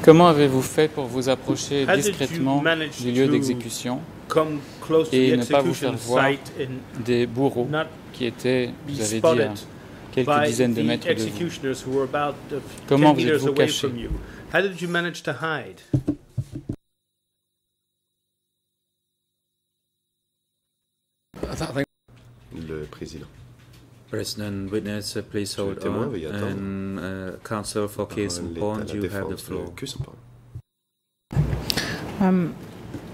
Comment avez-vous fait pour vous approcher How did you discrètement manage du lieu to d'exécution Come close to et the ne pas vous faire execution voir site and des bourreaux not qui étaient, be vous avez dit, quelques dizaines de mètres de vous executioners who were about Comment 10 vous êtes-vous caché from you. How did you manage to hide? Le président. President, witness, uh, please Le hold témoin, on. And uh, counsel for case Bond, la you have the floor.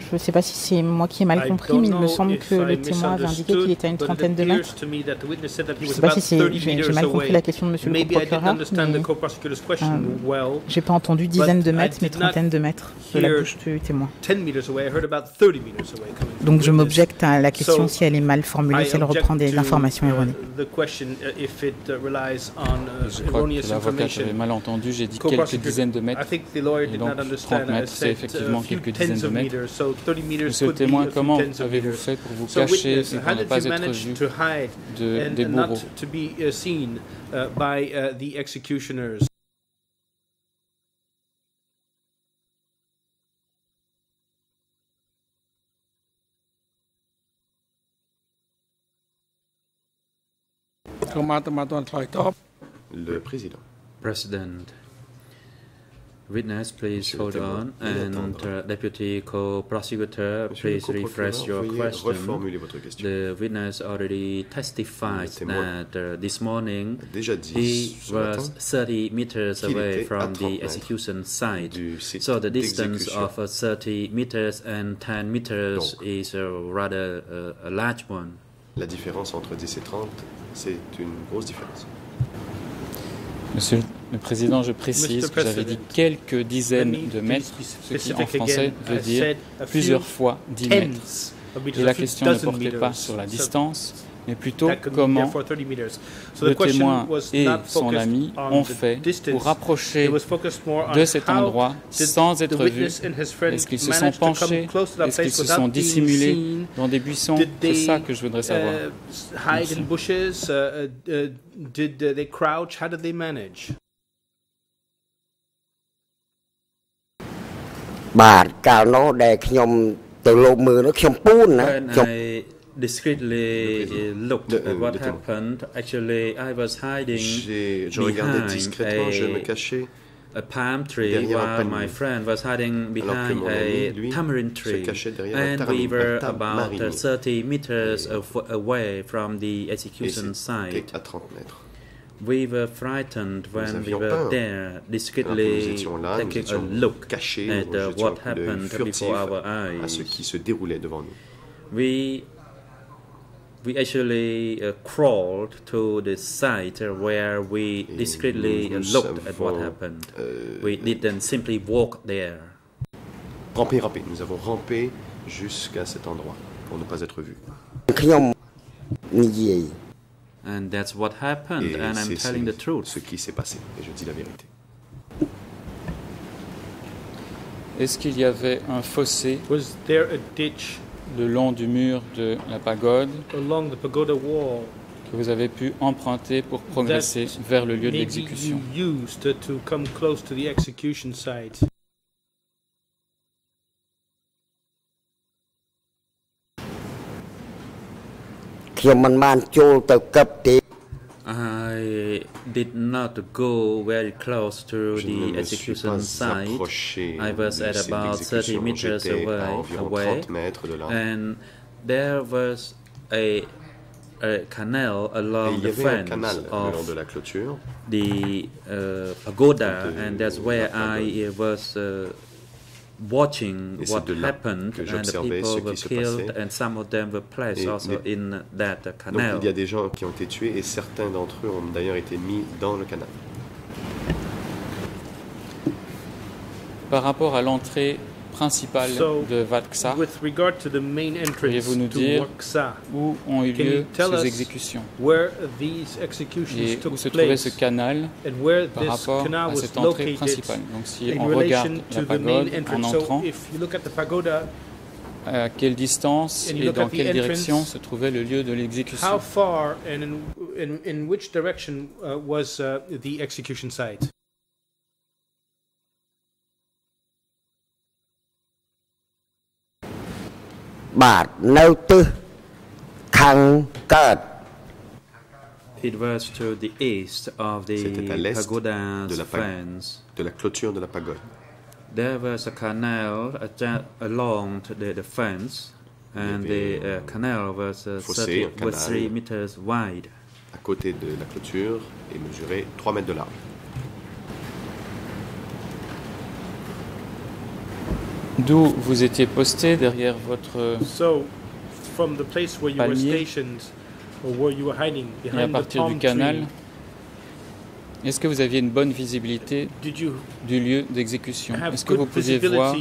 Je ne sais pas si c'est moi qui ai mal I compris, don't mais il me semble que le témoin avait indiqué qu'il était à une trentaine de mètres. Je ne sais pas si c'est- 30 j'ai mal compris la question de monsieur le procureur, understand mais the co-prosecutor's question euh, j'ai pas entendu dizaines de mètres, mais trentaine de mètres de la bouche du témoin. 10 meters away. I heard about 30 meters away coming from Donc je m'objecte à la question So, si elle est mal formulée, I si elle object reprend des informations uh, erronées. Uh, if it uh, relies on Je crois erroneous que l'avocat information. avait mal entendu, j'ai dit quelques dizaines de mètres. Et donc, not 30 understand. I mètres, c'est effectivement quelques dizaines de mètres. Meters, so 30 meters Monsieur le témoin, comment avez-vous fait pour vous So cacher witness, et pour ne did pas you être manage vu to hide de- and des bourreaux? not to be uh, seen uh, by uh, the executioners? Le président. President. Witness, please hold on. And uh, Deputy Co-Prosecutor, please rephrase your question. reformuler votre question. The witness already testified that uh, this morning a déjà dit he was 30 meters away from the execution site. So the distance of uh, 30 meters and 10 meters is a rather uh, a large one. La différence entre 10 et 30, c'est une grosse différence. Monsieur le Président, je précise que j'avais dit quelques dizaines de mètres, ce qui en français veut dire plusieurs fois 10 mètres. Et la question ne portait pas sur la distance, mais plutôt comment therefore 30 meters. So le témoin et son ami on ont fait pour rapprocher de cet endroit sans être vus Est-ce qu'ils se sont penchés? Est-ce qu'ils se sont dissimulés dans des buissons? C'est ça que je voudrais savoir. uh, Merci. បាទកាលនោះដែលខ្ញុំទៅលោកមើលនោះខ្ញុំពូនណា When ខ្ញុំ I discreetly uh, looked Le- at what le témoin. happened, actually I was hiding J'ai- Je regardais behind discrètement, je me a, cachais a palm tree derrière un while palmier. my friend was hiding Alors que behind mon ami, a lui, tamarind se tree. cachait derrière un And tamarine- we un were about uh, tamarinier. 30 meters Et- af- away from the et execution c'était site. À 30 mètres. We were frightened when we were peur. there, discreetly étions là, taking a look cachés, at uh, what happened before our à ce eyes. qui se déroulait devant nous. We we actually uh, crawled to the site where we Et discreetly nous uh, nous looked at what happened. euh, We didn't simply walk there. Rampé, rampé. Nous avons rampé jusqu'à cet endroit pour ne pas être vus. Et and I'm telling ce, qui s'est passé. Et je dis la vérité. Est-ce qu'il y avait un fossé le long du mur de la pagode que vous avez pu emprunter pour progresser vers le lieu de l'exécution? ខ្ញុំមិនបានចូលទៅកឹបទេ I did not go very close to Je ne the me suis execution pas site. approché I was du at site about 30 d'exécution. meters J'étais à away, environ away 30 mètres de là. and there was a, a canal Et along il y the avait un fence canal le long de of la clôture. the uh, pagoda, De and that's la where pagode. I was uh, watching what de happened, que and the j'observais ce people qui were killed, and some of them were placed Et also les- in that uh, Donc canal. il y a des gens qui ont été tués et certains d'entre eux ont d'ailleurs été mis dans le canal. Par rapport à l'entrée principale de Vatxa, With regard to the main entrance pourriez-vous nous dire où ont eu lieu ces exécutions where these executions et took où se trouvait ce canal par rapport à cette entrée principale? Donc si on regarde la pagode en entrant, So if you look at the pagoda, à quelle distance et dans quelle direction se trouvait le lieu de l'exécution far and in, in, in which direction uh, was uh, the execution site? " បាទនៅទិសខាងកើត It was to the east of the C'était à l'est pagoda's de la, pa- fence. de la clôture de la pagode. There was a canal adja- along to the, the fence, and the avait uh, canal was, uh, fossé, 30, un was canal. three meters wide. à côté de la clôture et mesurait 3 mètres de large. D'où vous étiez posté derrière votre... So, from the place where you were Palmier. stationed or where you were hiding Et à behind the partir du canal, est-ce que vous aviez une bonne visibilité du lieu d'exécution? Est-ce que vous pouviez voir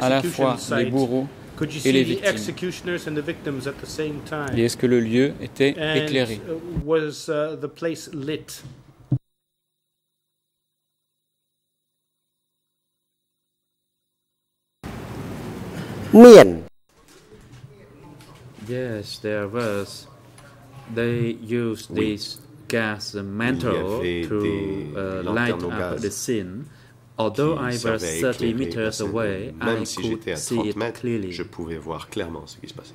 à la fois les bourreaux Could you et les see the victimes? executioners and the victims at the same time? Et est-ce que le lieu était éclairé uh, was uh, the place lit? " មាន Yes, there was. They used Oui. this gas mantle avait to des uh, light up gaz the scene. Although I was servait à 30 éclairer la meters scène. away, Même I si could j'étais à see 30 it mètres, clearly. je pouvais voir clairement ce qui se passait.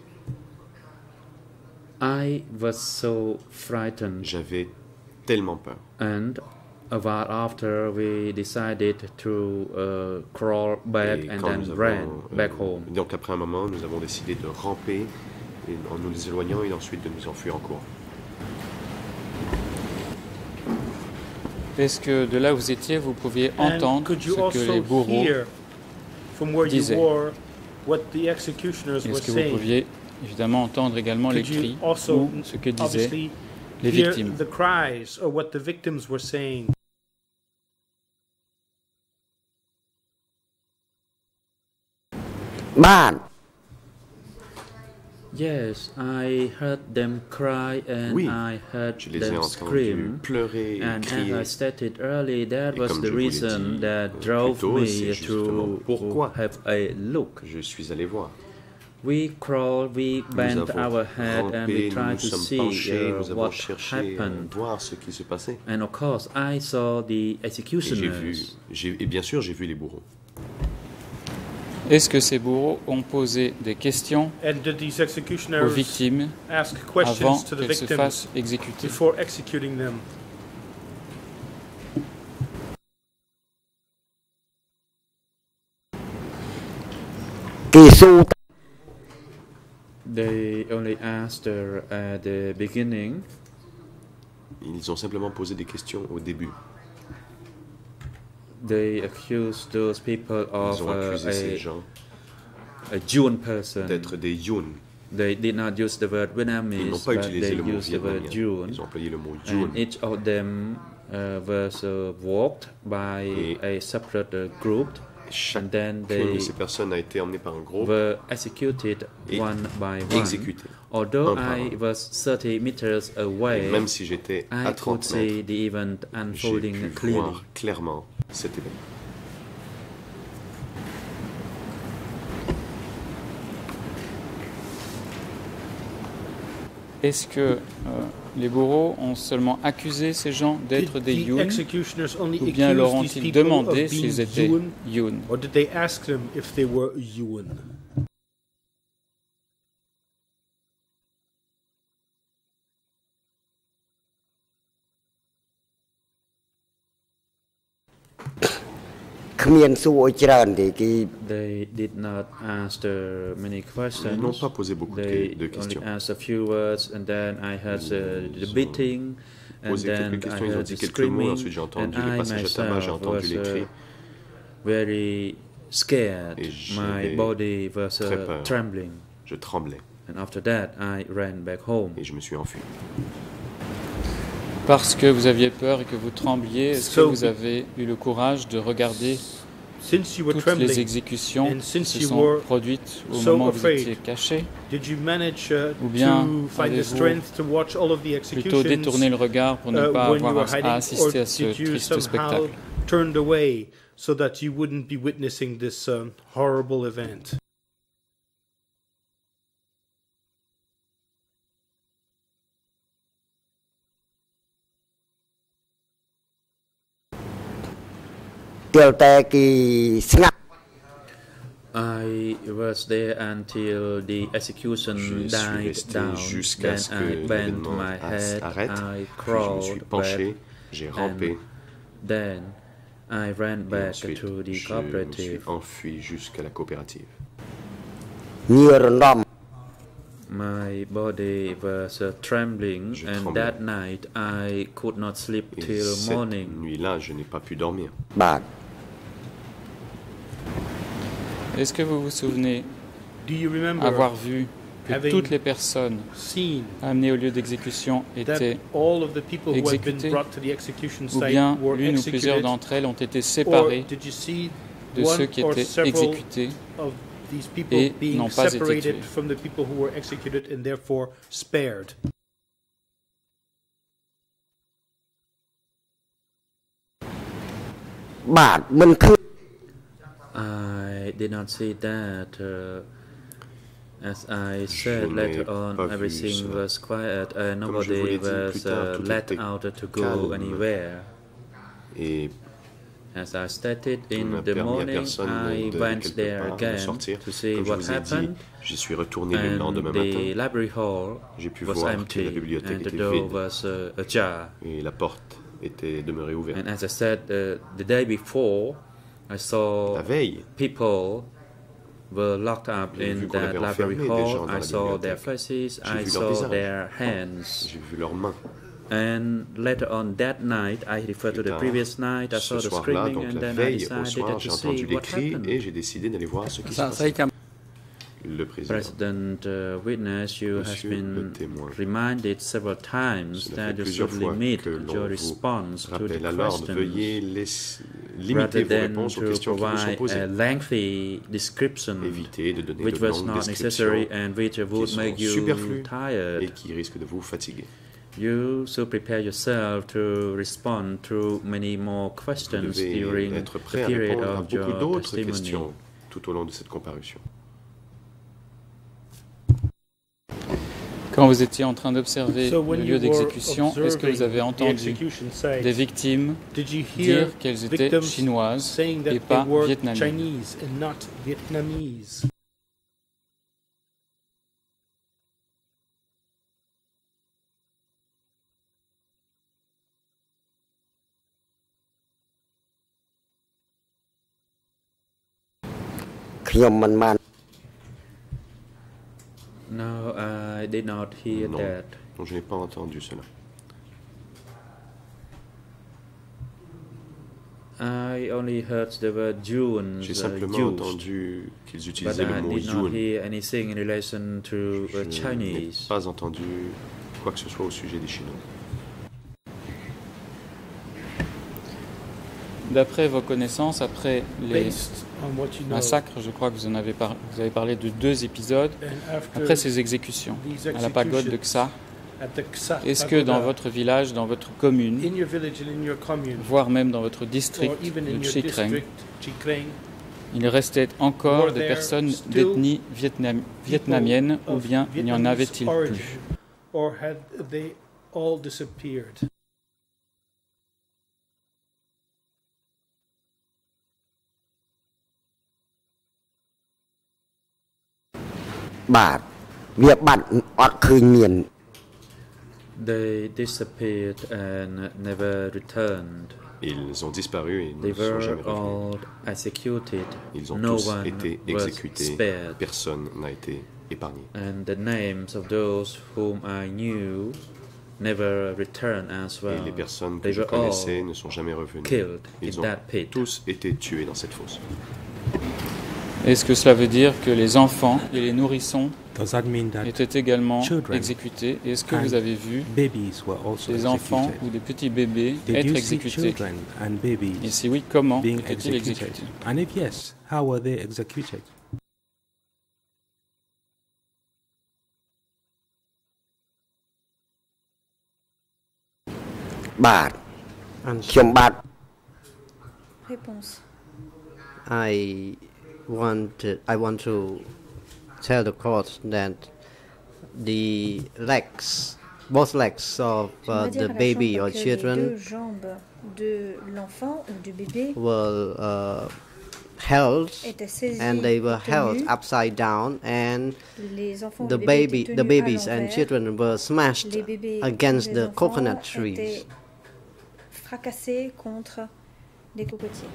I was so frightened. J'avais tellement peur. And a while after, we decided to uh, crawl back Et and then ran euh, back home. Donc après un moment, nous avons décidé de ramper et en nous éloignant et ensuite de nous enfuir en courant. Est-ce que de là où vous étiez, vous pouviez entendre could ce you que les also bourreaux hear from where you disaient? were what the executioners were Est-ce que vous saying? pouviez évidemment entendre également les cris ou ce que disaient les victimes? Saying? "បាទ Yes, I heard them cry and Oui, I heard je les ai them entendus scream. pleurer et And as. I stated earlier, that Et was comme the je vous l'ai reason dit, that euh, drove plus tôt, me to, pourquoi have a look. Je suis allé voir. We crawled, we Nous bent avons our head, and we tried to see penchés, uh, nous avons what cherché à happened. voir ce qui se passait. And of course, I saw the Et j'ai vu, executioners. et bien sûr, j'ai vu les bourreaux. Est-ce que ces bourreaux ont posé des questions aux victimes avant qu'elles se fassent exécuter They only. Ils ont simplement posé des questions au début. They accused those people of Ils ont uh, ces a, gens a Jun person. d'être des Yun. They did not use the word Ils n'ont Vietnamese, pas but utilisé they le mot used the word vietnamien. Jun. Ils ont employé le mot And each of them uh, was uh, walked by a separate uh, group, and then Chacune they de ces personnes a été emmenée par un groupe were executed et one by one? exécutées. Although I was 30 meters away, Et même si j'étais I à could 30 see mètres, the event j'ai unfolding pu clearly. voir clairement cet événement. Est-ce que euh, les bourreaux ont seulement accusé ces gens d'être des Yun, ou bien leur ont-ils demandé s'ils étaient Yun គ្មានសួរឲ្យច្រើនទេគេ They did not ask uh, many questions. Ils n'ont pas posé beaucoup de They que- de questions. only asked a few words, and then I heard uh, the beating, and posé then quelques I questions, ils ont heard dit the quelques mots, screaming, ensuite j'ai and entendu les I passages à tabac, j'ai myself entendu was les cris. uh, very scared. Et My j'avais body was très uh, peur. trembling, Je tremblais and after that I ran back home. et je me suis enfui. Parce que vous aviez peur et que vous trembliez, est-ce que vous avez eu le courage de regarder Since you were toutes les exécutions and qui se sont were produites au so moment où vous étiez caché did you manage uh, Ou bien to find the avez-vous strength to watch all of the plutôt executions détourné le regard pour ne uh, pas avoir hiding, à assister à ce triste spectacle? turned away so that you wouldn't be witnessing this um, horrible event? I was there until the execution died down. jusqu'à ce que l'événement s'arrête. Je me suis penché, j'ai rampé. Then I ran back to the je me suis enfui jusqu'à la coopérative. My body was uh, trembling, and that night I could not sleep till cette. Nuit-là, je n'ai pas pu dormir. Est-ce que vous vous souvenez avoir vu que toutes les personnes seen amenées au lieu d'exécution étaient all of the people who had been exécutées brought to the execution ou site bien were l'une ou plusieurs executed? d'entre elles ont été séparées de ceux qui étaient exécutés of these people et n'ont pas été tués. I did not see that. Uh, as I said later on, everything was quiet uh, and nobody was tard, uh, let out to go anywhere. Et As I stated in the morning, I went there again to see what happened. J'y suis retourné and le lendemain the library hall J'ai pu was voir empty, que la bibliothèque and était the door vide was uh, ajar. et la porte était demeurée ouverte. And as I said uh, the day before, I saw La veille, people were locked up J'ai in vu qu'on that avait library enfermé des gens hall. dans I la saw their bibliothèque. faces, J'ai I vu leur saw visage. their hands. j'ai vu leurs mains. And later on that night, I refer to Plus the tard, previous night, I saw Ce the soir-là, screaming, donc and la then I veille au decided soir, to j'ai see entendu les what cris happened. et j'ai décidé d'aller voir ce qui se Ça, ça a passait. été un- Le président, President uh, Witness, you have Monsieur le been témoin, reminded several times cela fait that you plusieurs should fois limit que l'on your vous response to the rappelle alors de questions veuillez laisser- limiter vos réponses aux questions qui vous sont posées. Évitez de donner which de was longues not descriptions necessary and which would sont make you superflues et tired. qui risquent de vous fatiguer. You should prepare yourself to respond to many more Vous questions during the period of your testimony. questions tout au long de cette comparution. Quand vous étiez en train d'observer le when lieu you were d'exécution, est-ce que vous avez entendu des victimes did you hear dire qu'elles étaient victims chinoises et pas vietnamiennes? No, I did not hear Non. that. Je n'ai pas entendu cela. I only heard the word June J'ai uh, simplement used, entendu qu'ils but utilisaient le I mot did not Yun. hear anything in relation to uh, Je n'ai Chinese. pas entendu quoi que ce soit au sujet des Chinois. D'après vos connaissances, après les massacres, je crois que vous en avez, par- vous avez parlé de deux épisodes, après ces exécutions à la pagode de Xa, est-ce que dans votre village, dans votre commune, voire même dans votre district de Chikreng, il restait encore des personnes d'ethnie vietnam- vietnamienne ou bien n'y en avait-il plus or had they all disappeared? ⁇ បាទវាបាត់អត់ឃើញមាន They disappeared and never returned. Ils ont disparu et They ne sont jamais were revenus. all executed. Ils ont no tous one été was exécutés. spared. Personne n'a été épargné. And the names of those whom I knew never returned as well. Et les personnes que They je were connaissais all ne sont jamais revenues. killed in Ils ont that pit. tous été tués dans cette fosse. Est-ce que cela veut dire que les enfants et les nourrissons étaient également exécutés? Est-ce que vous avez vu des enfants ou des petits bébés être exécutés? Et si oui, comment étaient-ils exécutés? Réponse want to, I want to tell the court that the legs, both legs of uh, J'aimerais dire the à la baby chambre or que Les deux children jambes de l'enfant ou du bébé were uh, held étaient saisies and they were et held tenues. upside down and Les enfants ou the les bébés baby étaient the tenus à babies and l'envers. children were smashed Les bébés against les the enfants coconut étaient trees fracassés contre des cocotiers.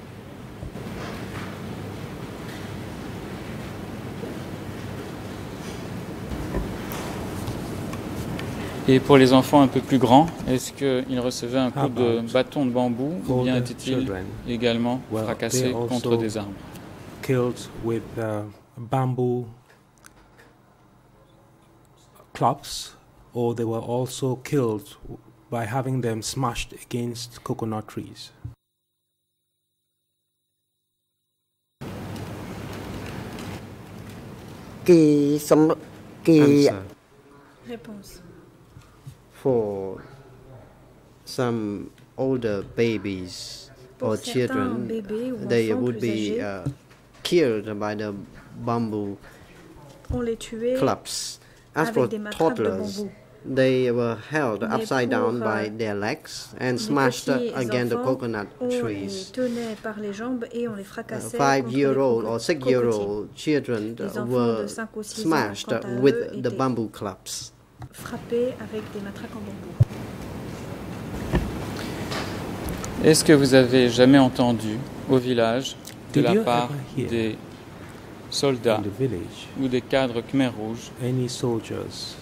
Et pour les enfants un peu plus grands, est-ce qu'ils recevaient un ah coup de bah, bâton de bambou ou bien étaient-ils également fracassés contre des arbres? killed with uh, bamboo clubs, or they were also killed by having them smashed against coconut trees. Qui, Réponse. for some older babies or children, uh, they would be uh, killed by the bamboo clubs. As for toddlers, they were held upside down by their legs and smashed against the coconut trees. Uh, Five-year-old or six-year-old children were smashed with the bamboo clubs. Frappés avec des matraques en bambou. Est-ce que vous avez jamais entendu au village de Did la part des soldats village ou des cadres Khmer rouges any soldiers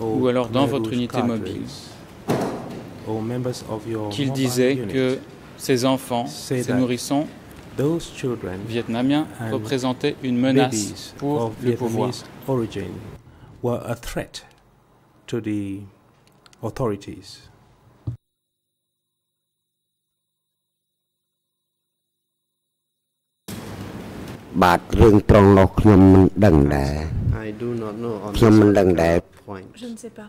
or ou alors dans Khmer votre Rouge unité mobile or members of your qu'ils disaient que ces enfants, ces nourrissons those children vietnamiens représentaient une menace pour le pouvoir. Vietnamese origin were a threat to the authorities. I do not know on this point. Je ne sais pas.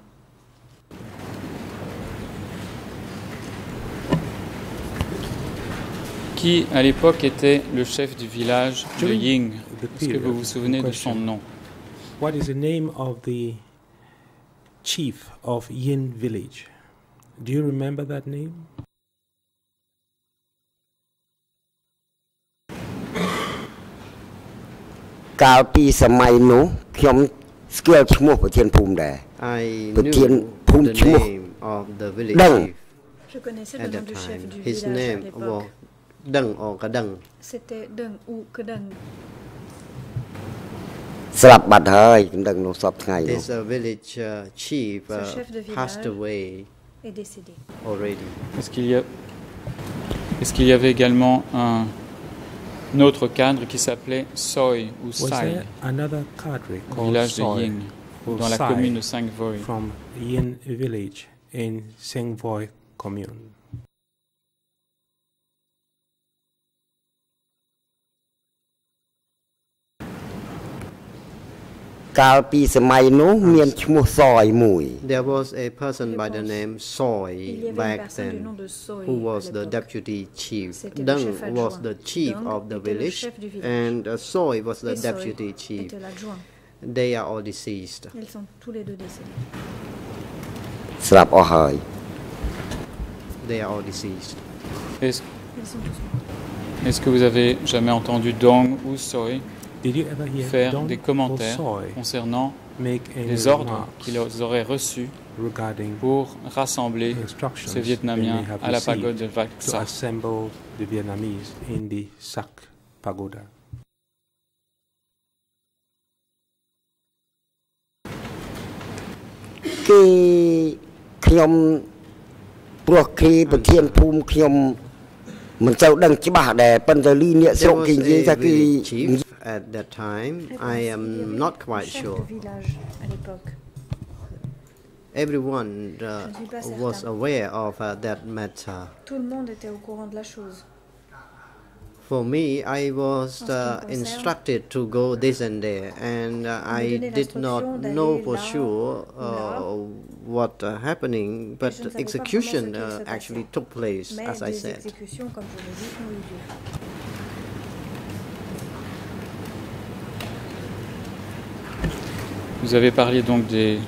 Qui, à l'époque, était le chef du village de Ying? Est-ce que vous vous souvenez de son nom? What is the name of the chief of Yin village. Do you remember that name? I knew the name of the village chief. The time, his name was Deng or Kadeng. ស្លាប់បាត់ហើយខ្ញុំដឹងនោះសពថ្ងៃនោះ This uh, village uh, chief Ce uh, chef de passed village. away est décédé. already. Est-ce qu'il y, a... Est qu'il y avait également un, un autre cadre qui s'appelait Soy ou Was Sai there another cadre au called village de Soy Ying, or dans la Sai commune de Cinq Voies from Yin village in Sengvoy commune? កាលពីសម័យនោះមានឈ្មោះសយមួយ There was a person by the name Soy Il y avait une back personne du nom then de Soy who à was the l'époque. deputy chief. C'était le Deng chef was adjoint. the chief Deng of the était le village chef du village. and uh, Soy was the Et Soy deputy chief. était l'adjoint. They are all deceased. Ils sont tous les deux décédés. ស្លាប់អស់ហើយ They are all deceased. Est-ce Ils sont tous morts. est-ce que vous avez jamais entendu Dong ou Soy Did you ever hear faire des commentaires concernant les ordres qu'ils auraient reçus pour rassembler ces Vietnamiens à la pagode de at that time. I am not quite sure. Everyone uh, was aware of uh, that matter. For me, I was uh, instructed to go this and there, and I did not know for sure uh, what uh, happening, but execution uh, actually took place, as I said. Vous avez parlé donc des,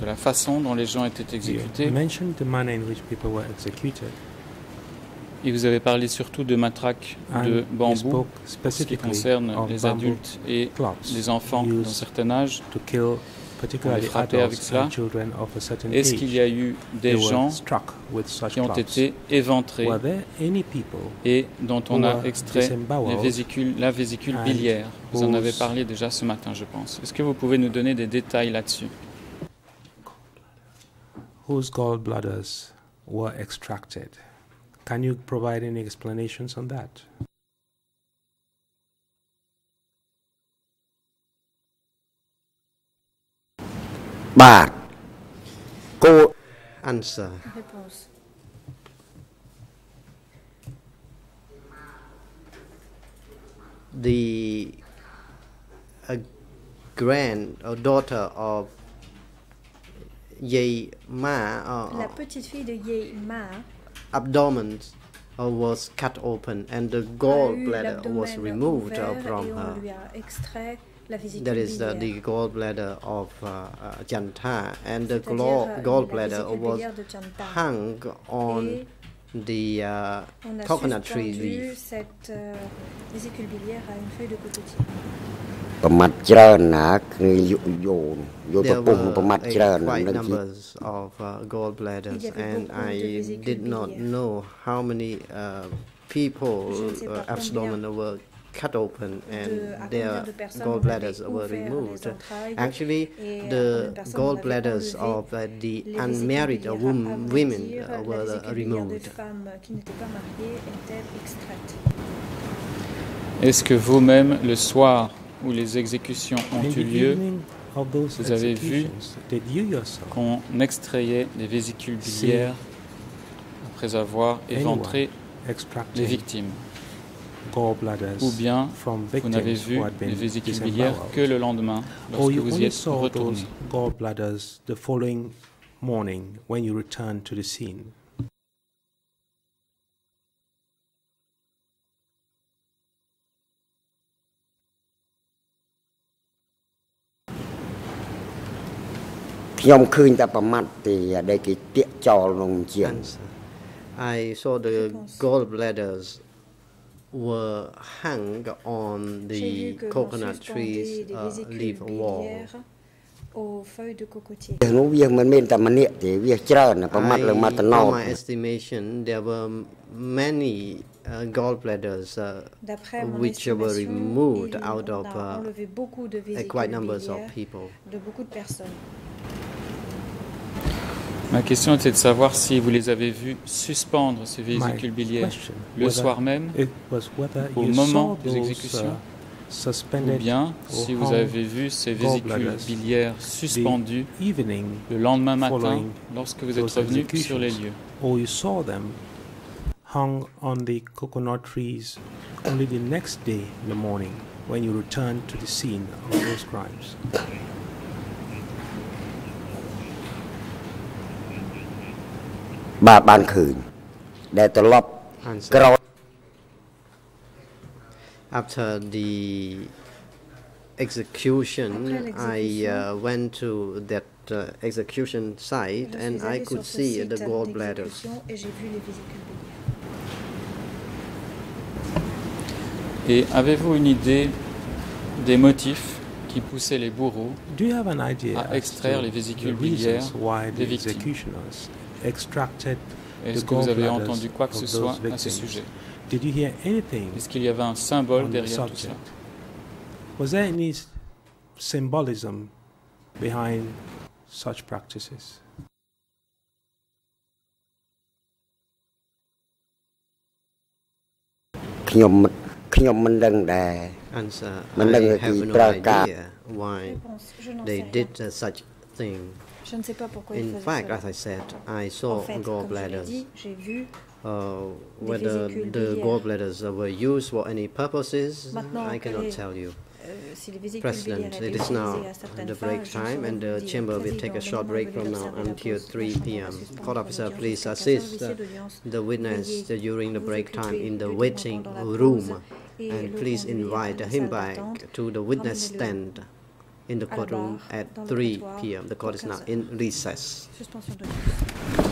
de la façon dont les gens étaient exécutés mentioned the manner in which people were executed. et vous avez parlé surtout de matraques de bambou ce qui concerne les adultes et les enfants d'un certain âge. Particularly frappait avec cela. Est-ce qu'il y a eu des gens qui ont été éventrés et dont on a extrait les disemboweled vésicules, la vésicule biliaire? Vous en avez parlé déjà ce matin, je pense. Est-ce que vous pouvez nous donner des détails là-dessus? Whose gallbladders were extracted? Can you provide any explanations on that? ။ បាទគោ Answer. Réponse. The a grand or daughter of Ye Ma La uh, petite fille de Ye Ma abdomen uh, was cut open and the a eu gallbladder was l'abdomen removed uh, ouvert from et on her. lui a extrait la vésicule That is uh, biliaire. the gallbladder of uh, uh, Janta, and the C'est-à-dire, gall- euh, la gallbladder vésicule was biliaire de Janta. hung on Et the uh, on a coconut tree suspendu leaf. cette euh, vésicule biliaire à une feuille de cocotier. ប្រមាត់ច្រើនណាគឺយុយោនយកទៅ There ពុះ were ប្រមាត់ uh, ច្រើនណា quite នឹងជា numbers of uh, gallbladders, Il y avait and beaucoup de I vésicules did not biliaires. know how many uh, people Je ne sais pas uh, abdomen were cut open and their gallbladders were les removed. Actually, combien the gallbladders of uh, the les unmarried vrai women uh, were removed. Est-ce que vous-même, le soir où les exécutions ont eu the lieu, evening of those vous avez vu qu'on extrayait des vésicules biliaires après avoir éventré les victimes? ou bien vous n'avez vu les vésicules biliaires que le lendemain lorsque vous y êtes retourné. morning when you return to the scene. I saw the gallbladders were hung on the coconut tree's uh, leaf wall. I, my estimation, there were many uh, gallbladders uh, which were removed out of uh, quite numbers of people. Ma question était de savoir si vous les avez vus suspendre ces vésicules My biliaires le soir même au moment des those, exécutions uh, ou suspended bien si vous avez vu ces vésicules gallbladders biliaires suspendus le lendemain matin lorsque vous êtes revenu sur les lieux. or you saw them hung on the coconut trees only the next day in the morning when you returned to the scene of those crimes. បាទបានឃើញដែលត្រឡប់ Answer. ក្រោយ After the execution, Après I l'exécution, uh, went to that uh, execution site Je and suis I allée could sur ce see site the gallbladders. d'exécution et j'ai vu les vésicules biliaires. Et avez-vous une idée des motifs qui poussait les bourreaux Do you have an idea à as extraire to les the vésicules biliaires reasons why des the victimes executioners extracted Est-ce que vous avez entendu quoi que ce soit à ce sujet? Est-ce qu'il y avait un symbole derrière tout ça? Was there any symbolism behind such practices? Answer, why they did such thing. Je ne sais pas pourquoi ils In faisaient fact, cela. as I said, I En saw fait, comme je l'ai gallbladders. dit, j'ai vu Uh, Des whether vésicules the biliaires. gallbladders uh, were used for any purposes, Maintenant, I cannot quel est- tell you. euh, si les vésicules President, biliaires it étaient is now utilisées à certaines the fins, break je ne time, saurais and vous the dire. chamber will take a Président, short le break moment from venu now d'observer la until pause, la 3 chambre va p.m. suspendre Court officer, l'audience please jusqu'à 15 heures. assist L'huissier uh, d'audience, the witness veuillez uh, during the vous break time occuper in the du waiting témoin pendant la room, pause et and le please conduire invite à la him salle back d'attente. to the witness Ramenez-le stand in the à la courtroom barre at dans le 3 prétoire p.m. The court is pour now 15 in recess. Suspension d'audience.